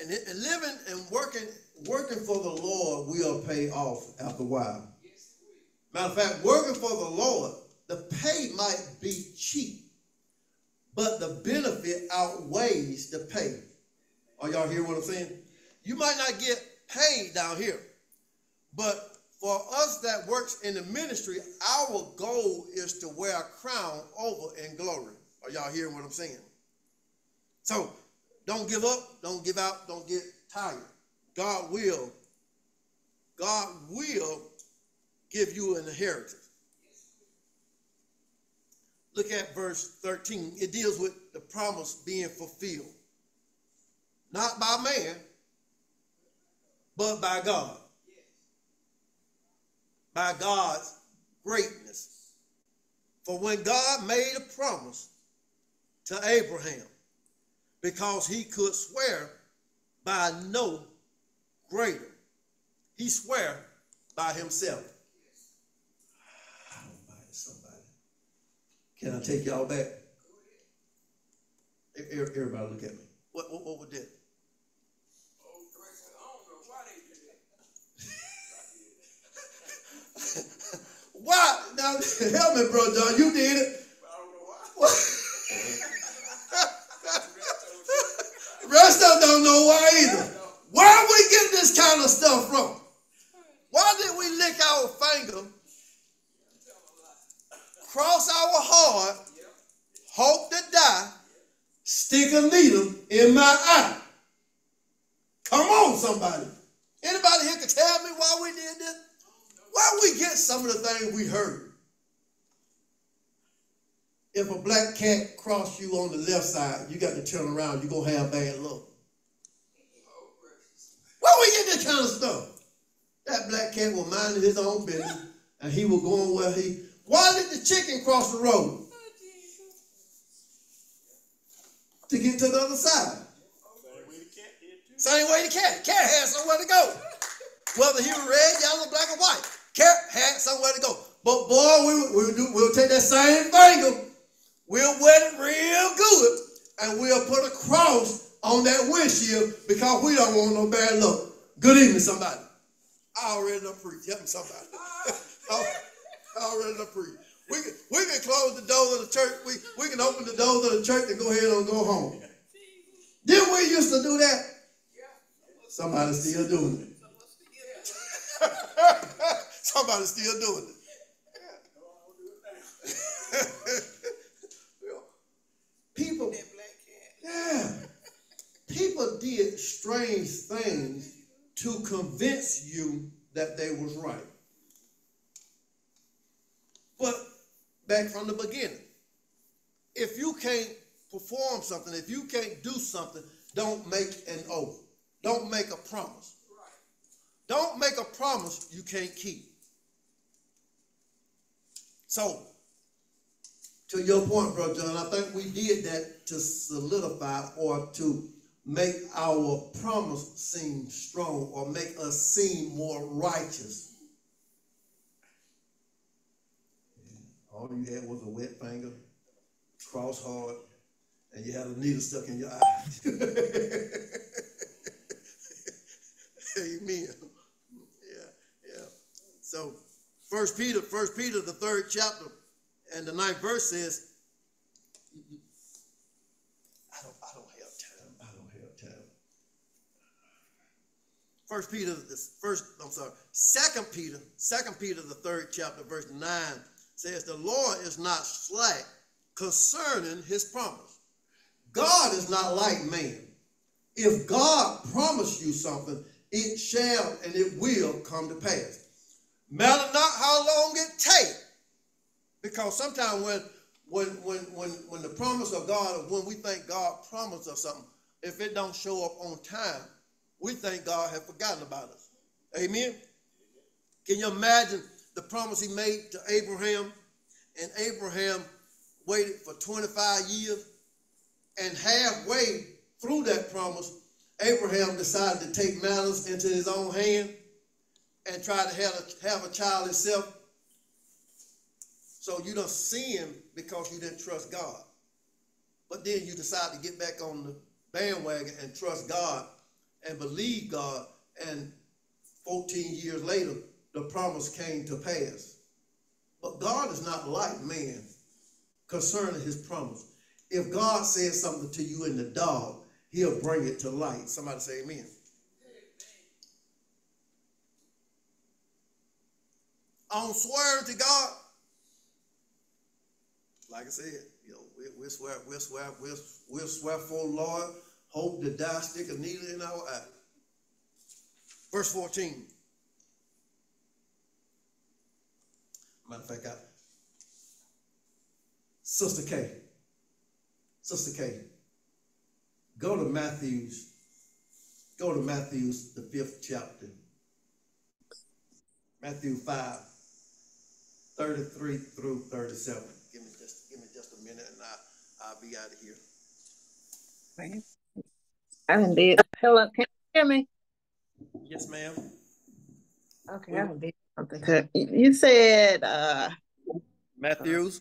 And, and living and working working for the Lord will pay off after a while. Matter of fact, working for the Lord, the pay might be cheap, but the benefit outweighs the pay. Are y'all hear what I'm saying? You might not get paid down here, but for us that works in the ministry, our goal is to wear a crown over in glory. Are y'all hearing what I'm saying? So don't give up, don't give out, don't get tired. God will, God will give you an inheritance. Look at verse 13. It deals with the promise being fulfilled. Not by man, but by God. By God's greatness. For when God made a promise to Abraham, because he could swear by no greater, he swore by himself. Somebody. Can I take y'all back? Everybody look at me. What, what, what was that? Oh, Christ, I don't know why they did that. Why? now help me, bro John. You did it. I don't know why. Rest of don't know why either. Where we getting this kind of stuff from? Why did we lick our finger, cross our heart, hope to die, stick a needle in my eye? Come on, somebody. Anybody here can tell me why we did this? Why we get some of the things we heard? If a black cat cross you on the left side, you got to turn around, you're gonna have bad luck. Why we get this kind of stuff? That black cat was minding his own business and he was going where he why did the chicken cross the road? To get to the other side. Same way the cat. Cat had somewhere to go. Whether he was red, yellow, black, or white. Cat had somewhere to go. But boy, we, we'll, do, we'll take that same finger, we'll wet it real good, and we'll put a cross on that windshield because we don't want no bad luck. Good evening, somebody. I already done preach. Help me, somebody. Oh, Already. We can, we can close the doors of the church. We, we can open the doors of the church and go ahead and go home. Didn't we used to do that? Somebody's still doing it. Somebody's still doing it. People, yeah. People did strange things to convince you that they was right. But back from the beginning, if you can't perform something, if you can't do something, don't make an oath. Don't make a promise. Don't make a promise you can't keep. So, to your point, Brother John, I think we did that to solidify or to make our promise seem strong or make us seem more righteous. All you had was a wet finger, cross hard, and you had a needle stuck in your eye. Amen. Yeah, yeah. So, First Peter, First Peter, the third chapter, and the ninth verse says, I don't, I don't have time. I don't have time. First Peter, this first, I'm sorry, Second Peter, Second Peter, the third chapter, verse nine says, "The Lord is not slack concerning His promise. God is not like man. If God promised you something, it shall and it will come to pass. Matter not how long it take, because sometimes when when when when when the promise of God, when we think God promised us something, if it don't show up on time, we think God has forgotten about us. Amen. Can you imagine the promise He made to Abraham, and Abraham waited for 25 years, and halfway through that promise, Abraham decided to take matters into his own hand and try to have a, have a child himself. So you don't sin because you didn't trust God. But then you decide to get back on the bandwagon and trust God and believe God. And 14 years later, the promise came to pass. But God is not like man concerning his promise. If God says something to you in the dark, he'll bring it to light. Somebody say amen. On swearing to God, like I said, you know, we, we'll swear, we'll swear, we'll, we'll swear for the Lord, hope to die, stick a needle in our eye. Verse 14. Matter of fact, I, Sister K, Sister K, go to Matthew's, go to Matthew's, the fifth chapter. Matthew 5, 33 through 37. Give me just, give me just a minute and I, I'll be out of here. I done did. Hello, can you hear me? Yes, ma'am. Okay, I did to- You said uh Matthew's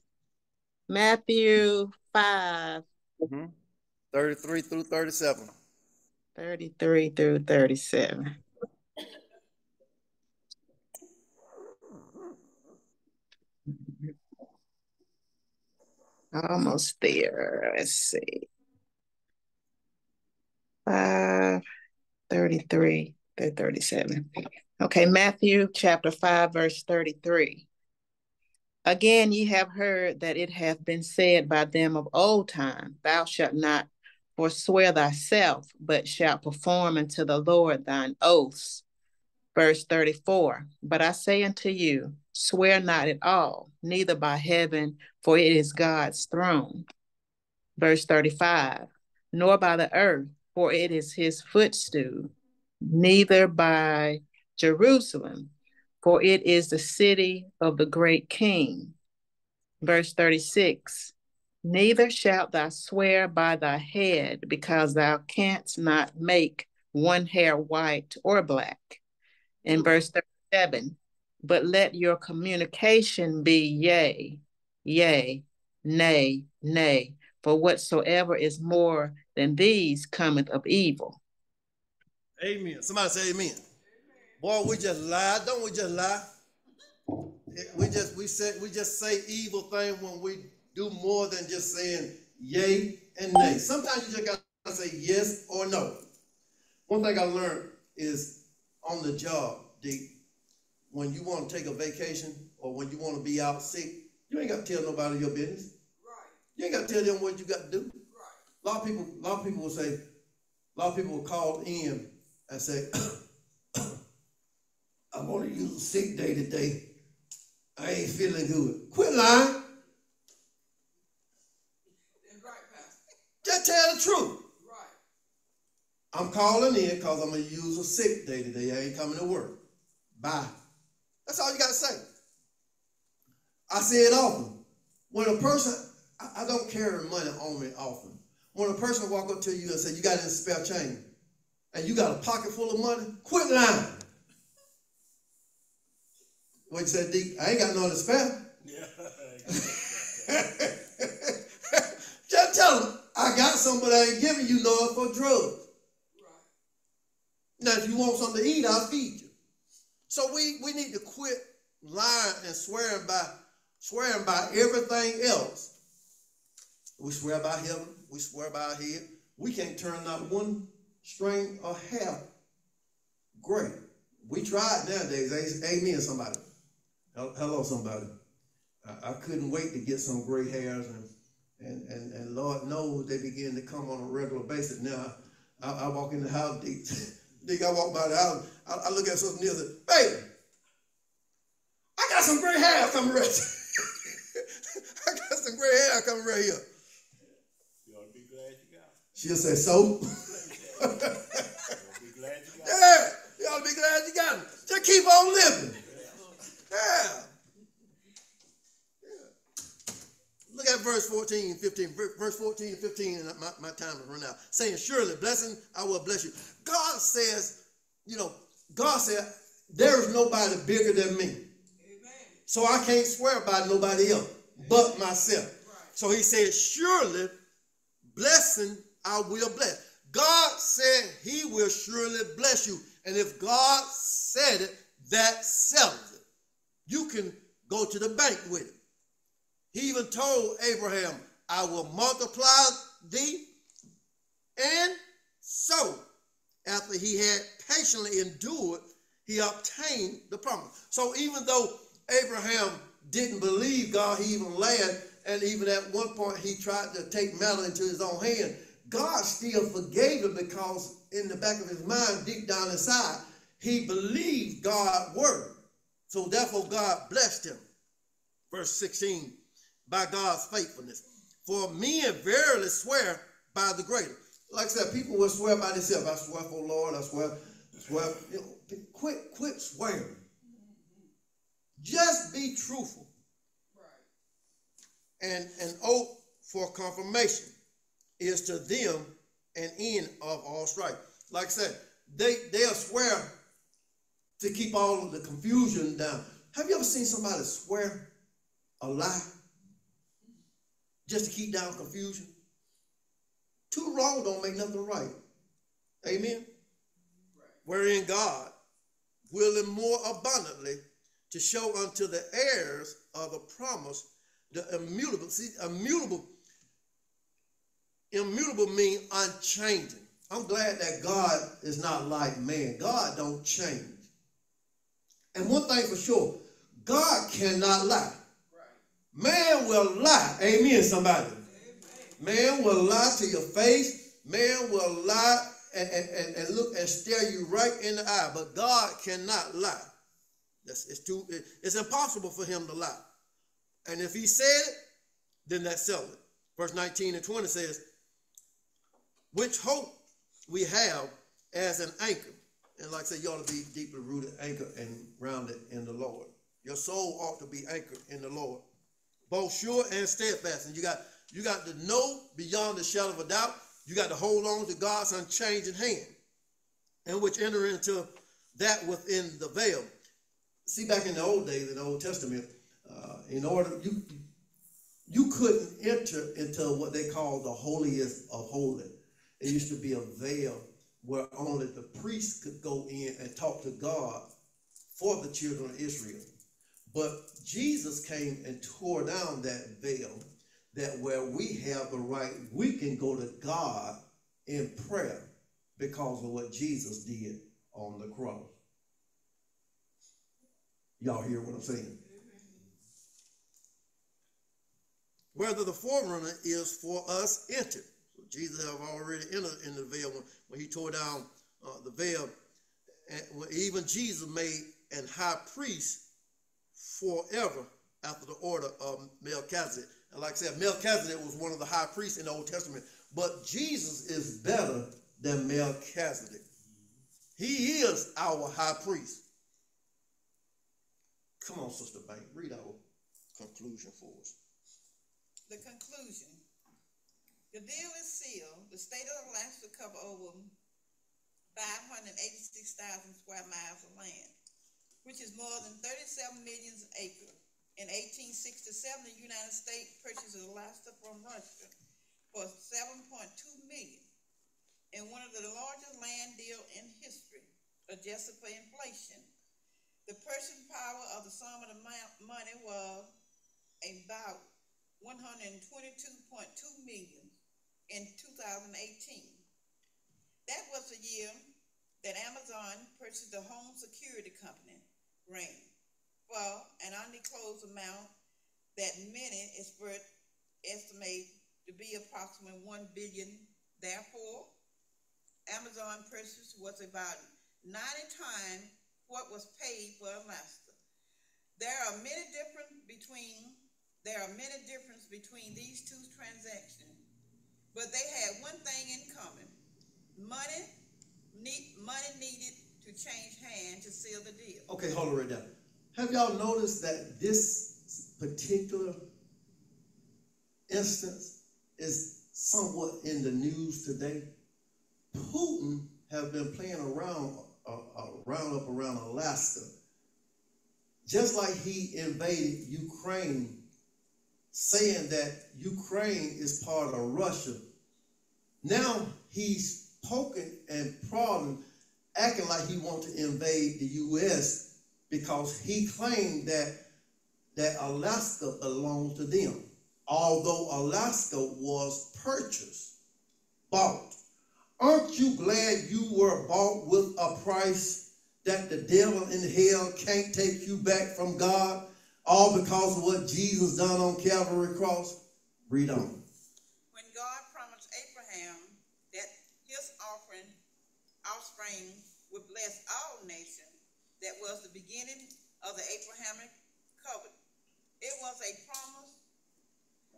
Matthew 5, 33 through 37. 33 through 37. Almost there. Let's see. 5 33 through 37. Okay, Matthew chapter 5, verse 33. Again, ye have heard that it hath been said by them of old time, Thou shalt not forswear thyself, but shalt perform unto the Lord thine oaths. Verse 34 But I say unto you, swear not at all, neither by heaven, for it is God's throne. Verse 35 Nor by the earth, for it is his footstool, neither by Jerusalem, for it is the city of the great king. Verse 36 Neither shalt thou swear by thy head, because thou canst not make one hair white or black. In verse 37, but let your communication be yea, yea, nay, nay, for whatsoever is more than these cometh of evil. Amen. Somebody say amen. Boy, we just lie. Don't we just lie? We just we say we just say evil things when we do more than just saying yay and nay. Sometimes you just gotta say yes or no. One thing I learned is on the job, D, when you want to take a vacation or when you want to be out sick, you ain't got to tell nobody your business. Right. You ain't got to tell them what you got to do. Right. A lot of people, a lot of people will say, a lot of people will call in and say, I'm use a sick day today. I ain't feeling good. Quit lying. Right, Just tell the truth. Right. I'm calling in because I'm going to use a sick day today. I ain't coming to work. Bye. That's all you got to say. I say it often. When a person, I, I don't carry money on me often. When a person walk up to you and say, you got any spare change? And you got a pocket full of money? Quit lying. What you said, D? I ain't got none to spare. Just tell them, I got some, but I ain't giving you none for drugs. Right. Now, if you want something to eat, I'll feed you. So we, we need to quit lying and swearing by swearing by everything else. We swear by heaven, we swear by our head. We can't turn not one string of hair gray. We try it nowadays. Amen, somebody. Hello, somebody. I, I couldn't wait to get some gray hairs, and, and, and, and Lord knows they begin to come on a regular basis. Now, I, I walk in the house, Dick, Dick, I walk by the house, I, I look at something else, baby, I got some gray hair coming right I got some gray hair coming right here. You ought to be glad you got. She'll say, so? You ought be glad you got. Yeah, you ought to be glad you got it. Just keep on living. Yeah. yeah. Look at verse 14 and 15. Verse 14 and 15, and my, my time has run out. Saying, Surely, blessing, I will bless you. God says, you know, God said, there is nobody bigger than me. Amen. So I can't swear by nobody else but myself. Right. So he said, Surely, blessing I will bless. God said he will surely bless you. And if God said it, that settles it. You can go to the bank with it. He even told Abraham, I will multiply thee. And so, after he had patiently endured, he obtained the promise. So even though Abraham didn't believe God, he even lied, and even at one point he tried to take matter into his own hand. God still forgave him because in the back of his mind, deep down inside, he believed God's word. So therefore, God blessed him. Verse 16, by God's faithfulness. For men verily swear by the greater. Like I said, people will swear by themselves. I swear for Lord, I swear, I swear. You know, quit, quit swearing. Just be truthful. Right. And an oath for confirmation is to them an end of all strife. Like I said, they they'll swear to keep all of the confusion down. Have you ever seen somebody swear a lie just to keep down confusion? Two wrong don't make nothing right. Amen. Right. Wherein God, willing more abundantly to show unto the heirs of the promise The immutable, see, immutable, immutable mean unchanging. I'm glad that God is not like man. God don't change. And one thing for sure, God cannot lie. Man will lie. Amen, somebody. Man will lie to your face. Man will lie and, and, and, look and stare you right in the eye. But God cannot lie. That's it's too it- it's impossible for him to lie. And if he said it, then that's settled. Verse 19 and 20 says, which hope we have as an anchor. And like I said, you ought to be deeply rooted, anchored, and grounded in the Lord. Your soul ought to be anchored in the Lord both sure and steadfast. And you got you got to know beyond the shadow of a doubt. You got to hold on to God's unchanging hand, and which enter into that within the veil. See, back in the old days, in the Old Testament, uh, in order you you couldn't enter into what they call the holiest of holy. It used to be a veil where only the priest could go in and talk to God for the children of Israel. But Jesus came and tore down that veil that where we have the right, we can go to God in prayer because of what Jesus did on the cross. Y'all hear what I'm saying? Whether the forerunner is for us entered. Jesus have already entered in the veil when, when he tore down uh, the veil. And when even Jesus made an high priest forever after the order of Melchizedek. And like I said, Melchizedek was one of the high priests in the Old Testament, but Jesus is better than Melchizedek. He is our high priest. Come on, Sister Bank, read our conclusion for us. The conclusion. The deal is sealed. The state of Alaska cover over five hundred eighty-six thousand square miles of land, which is more than thirty-seven million acres. In eighteen sixty-seven, the United States purchased Alaska from Russia for seven point two million. In one of the largest land deal in history, adjusted for inflation. The purchasing power of the sum of the money was about one hundred and twenty-two point two million in two thousand eighteen. That was the year that Amazon purchased the home security company, Ring, for an undisclosed amount that many experts estimate to be approximately one billion. Therefore, Amazon purchase was about ninety times what was paid for Alaska. There are many difference between there are many differences between these two transactions, but they had one thing in common: money, need, money needed to change hands to seal the deal. Okay, hold it right there. Have y'all noticed that this particular instance is somewhat in the news today? Putin have been playing around uh, uh, around up around Alaska, just like he invaded Ukraine, saying that Ukraine is part of Russia. Now he's poking and prodding, acting like he wants to invade the U.S. because he claimed that that Alaska belonged to them, although Alaska was purchased, bought. Aren't you glad you were bought with a price that the devil in hell can't take you back from God, all because of what Jesus done on Calvary cross? Read on. When God promised Abraham that his offering, offspring would bless all nations, that was the beginning of the Abrahamic covenant. It was a promise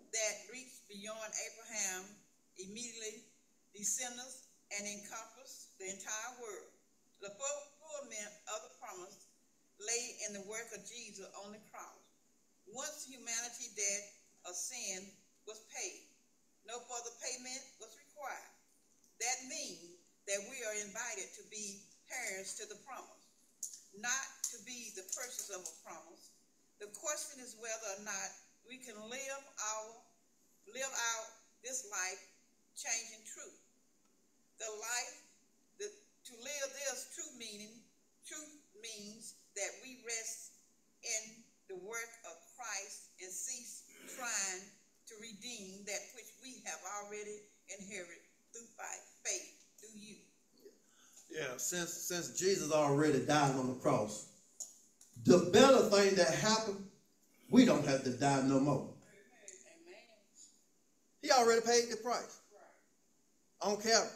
that reached beyond Abraham, immediately descendants, and encompassed the entire world. The fulfillment of the promise lay in the work of Jesus on the cross. Once humanity debt of sin was paid, no further payment was required. That means that we are invited to be heirs to the promise, not to be the purchase of a promise. The question is whether or not we can live our live out this life changing truth. The life the, to live this true meaning, truth means that we rest in the work of Christ and cease trying to redeem that which we have already inherited since since Jesus already died on the cross, the better thing that happened, we don't have to die no more. Amen. He already paid the price on Calvary.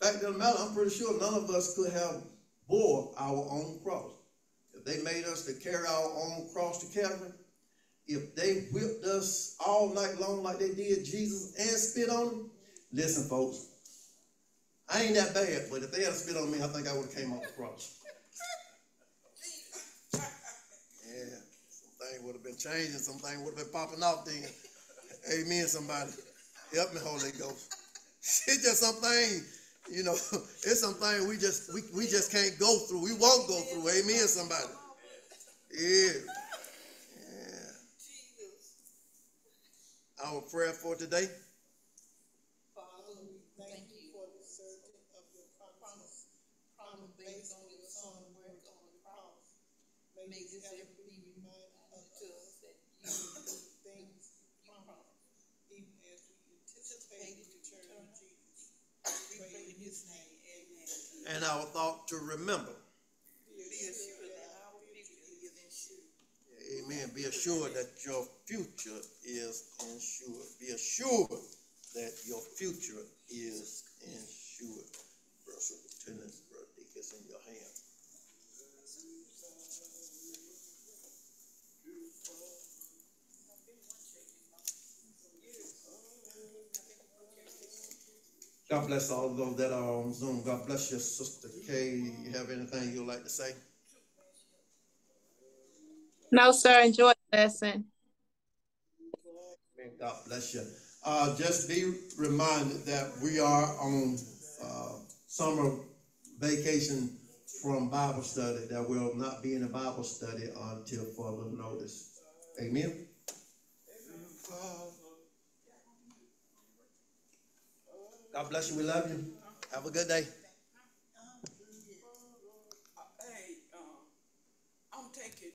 Fact of the matter, I'm pretty sure none of us could have bore our own cross. If they made us to carry our own cross to Calvary, if they whipped us all night long like they did Jesus and spit on him, listen, folks, I ain't that bad, but if they had spit on me, I think I would have came off the cross. Yeah, something would have been changing, something would have been popping off then. Amen, somebody. Help me, Holy Ghost. It's just something, you know, it's something we just we, we just can't go through. We won't go through. Amen, somebody. Yeah. Yeah. Our prayer for today. Father, we thank you for the certainty of your promise, promise based on your son work on the cross. May this ever be reminded unto us that you will do things you promise, even as we anticipate the return of Jesus. We pray in his name, amen. And our thought to remember. Be assured that our future is ensured. Amen. Be assured that your future is ensured. Be assured that your future is ensured. Brother Superintendent, Brother it's in your hand. God bless all of those that are on Zoom. God bless your Sister Kay. You have anything you'd like to say? No, sir. Enjoy the lesson. Amen. God bless you. Uh, just be reminded that we are on uh, summer vacation from Bible study. That we will not be in a Bible study until further notice. Amen. God bless you. We love you. Have a good day.